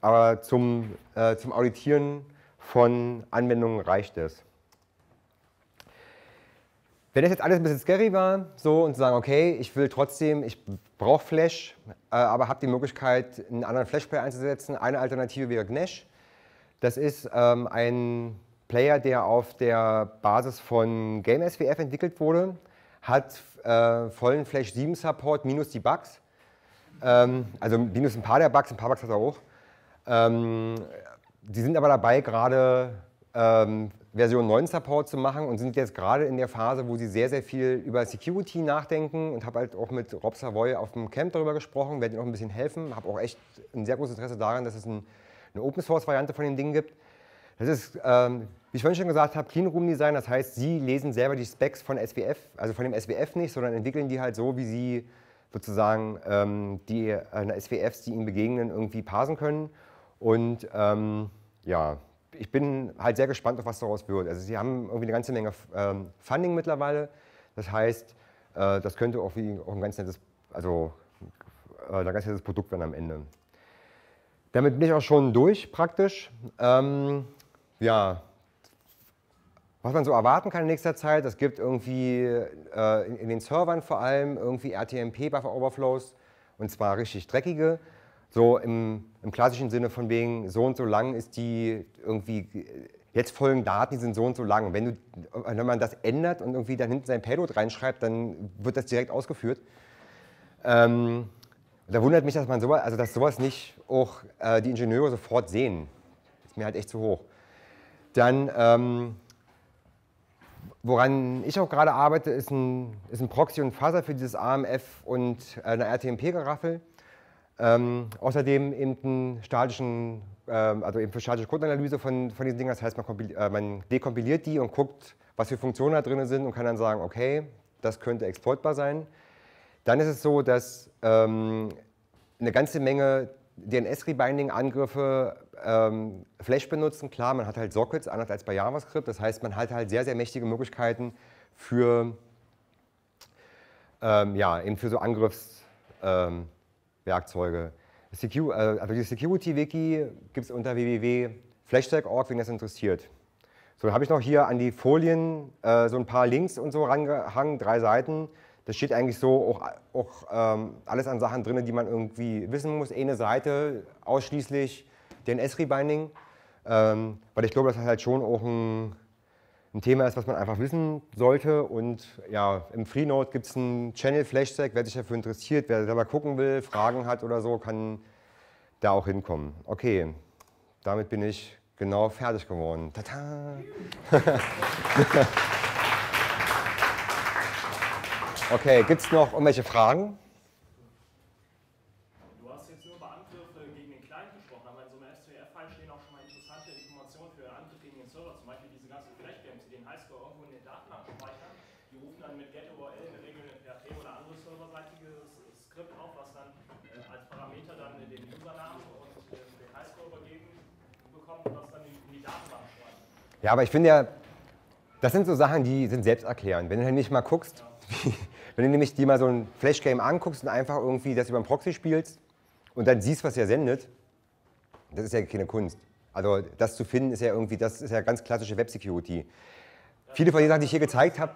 Aber zum, äh, zum Auditieren von Anwendungen reicht es. Wenn das jetzt alles ein bisschen scary war, so und zu sagen, okay, ich will trotzdem, ich brauche Flash, äh, aber habe die Möglichkeit, einen anderen Flash-Player einzusetzen. Eine Alternative wäre Gnesh. Das ist ähm, ein Player, der auf der Basis von GameSWF entwickelt wurde, hat äh, vollen Flash 7 Support minus die Bugs. Ähm, also minus ein paar der Bugs, ein paar Bugs hat er auch. Ähm, die sind aber dabei, gerade ähm, Version 9 Support zu machen und sind jetzt gerade in der Phase, wo sie sehr, sehr viel über Security nachdenken und habe halt auch mit Rob Savoy auf dem Camp darüber gesprochen, werde ihnen auch ein bisschen helfen, habe auch echt ein sehr großes Interesse daran, dass es ein, eine Open Source Variante von dem Ding gibt. Das ist, ähm, wie ich vorhin schon gesagt habe, Clean Room Design, das heißt, sie lesen selber die Specs von SWF, also von dem SWF nicht, sondern entwickeln die halt so, wie sie sozusagen ähm, die äh, SWFs, die ihnen begegnen, irgendwie parsen können. Und ähm, ja, ich bin halt sehr gespannt, auf was daraus wird. Also sie haben irgendwie eine ganze Menge ähm, Funding mittlerweile. Das heißt, äh, das könnte auch, wie, auch ein ganz nettes, also äh, ein ganz nettes Produkt werden am Ende. Damit bin ich auch schon durch praktisch. Ähm, ja, was man so erwarten kann in nächster Zeit, es gibt irgendwie äh, in, in, den Servern vor allem irgendwie RTMP Buffer Overflows und zwar richtig dreckige. So im, im, klassischen Sinne von wegen, so und so lang ist die irgendwie, jetzt folgen Daten, die sind so und so lang. Wenn, du, wenn man das ändert und irgendwie dann hinten sein Payload reinschreibt, dann wird das direkt ausgeführt. Ähm, da wundert mich, dass man sowas, also dass sowas nicht auch äh, die Ingenieure sofort sehen. Das ist mir halt echt zu hoch. Dann, ähm, woran ich auch gerade arbeite, ist ein, ist ein Proxy und Fuzzer für dieses AMF und äh, eine RTMP-Geraffel. Ähm, außerdem eben einen statischen, ähm, also eben für statische Codeanalyse von, von diesen Dingen. Das heißt, man, äh, man, dekompiliert die und guckt, was für Funktionen da drin sind und kann dann sagen, okay, das könnte exportbar sein. Dann ist es so, dass ähm, eine ganze Menge DNS-Rebinding-Angriffe ähm, Flash benutzen. Klar, man hat halt Sockets, anders als bei JavaScript. Das heißt, man hat halt sehr, sehr mächtige Möglichkeiten für, ähm, ja, eben für so Angriffs, ähm. Secu äh, also die Security-Wiki gibt es unter www.flashstack.org, wenn das interessiert. So, dann habe ich noch hier an die Folien äh, so ein paar Links und so rangehangen, drei Seiten. Da steht eigentlich so auch, auch ähm, alles an Sachen drin, die man irgendwie wissen muss. Eine Seite ausschließlich DNS-Rebinding, ähm, weil ich glaube, das ist halt schon auch ein ein Thema ist, was man einfach wissen sollte. Und ja, im Freenode gibt es einen Channel Flashstack, wer sich dafür interessiert, wer selber gucken will, Fragen hat oder so, kann da auch hinkommen. Okay, damit bin ich genau fertig geworden. Tata! Okay, gibt es noch irgendwelche Fragen? Du hast jetzt nur über Angriffe gegen den Client gesprochen, aber in so einem SCF-Fall stehen auch schon mal interessante Informationen für Angriffe gegen den Server, zum Beispiel diese ganzen Flash-Games, die den Highscore irgendwo in den Datenbank speichern. Die rufen dann mit GetURL in der Regel ein PHP oder anderes serverseitiges Skript auf, was dann äh, als Parameter dann den Usernamen und äh, den Highscore übergeben bekommt und das dann in die Datenbank schreibt. Ja, aber ich finde ja, das sind so Sachen, die sind selbsterklärend. Wenn du halt nicht mal guckst, ja. wie, wenn du nämlich dir mal so ein Flash-Game anguckst und einfach irgendwie das über einen Proxy spielst und dann siehst, was er sendet, das ist ja keine Kunst. Also das zu finden ist ja irgendwie, das ist ja ganz klassische Web-Security. Viele von den Sachen, die ich hier gezeigt habe,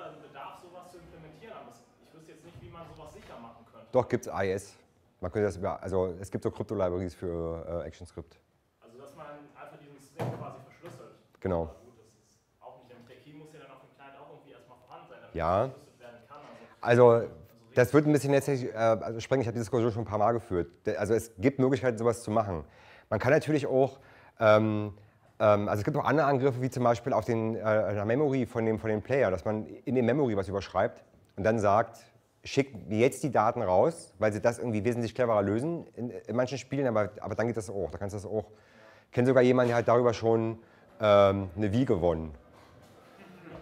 also Bedarf, sowas zu implementieren, aber es, ich wüsste jetzt nicht, wie man sowas sicher machen könnte. doch gibt es AES. Man könnte das über, also es gibt so Krypto-Libraries für äh, ActionScript. Also dass man einfach diesen String quasi verschlüsselt. Genau. Aber gut, das ist auch nicht, der Key muss ja dann auf dem Client auch irgendwie erstmal vorhanden sein, damit Ja. Also, das wird ein bisschen jetzt äh, also sprengen. Ich habe die Diskussion schon ein paar Mal geführt. Also es gibt Möglichkeiten, sowas zu machen. Man kann natürlich auch, ähm, ähm, also es gibt auch andere Angriffe, wie zum Beispiel auf den äh, Memory von dem, von dem Player, dass man in den Memory was überschreibt und dann sagt, schickt jetzt die Daten raus, weil sie das irgendwie wesentlich cleverer lösen in, in manchen Spielen, aber, aber dann geht das auch. Da kannst du das auch. Ich kenne sogar jemanden, der hat darüber schon ähm, eine Wie gewonnen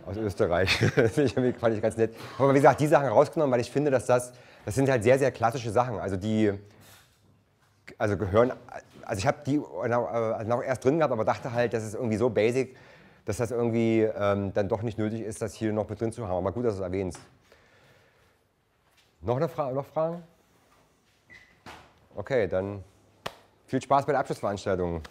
aus Österreich. das fand ich ganz nett. Aber wie gesagt, die Sachen rausgenommen, weil ich finde, dass das, das sind halt sehr, sehr klassische Sachen. Also die, also gehören, also ich habe die äh, noch erst drin gehabt, aber dachte halt, das ist irgendwie so basic, dass das irgendwie ähm, dann doch nicht nötig ist, das hier noch mit drin zu haben. Aber gut, dass du es erwähnst. Noch eine Frage, noch Fragen? Okay, dann viel Spaß bei der Abschlussveranstaltung.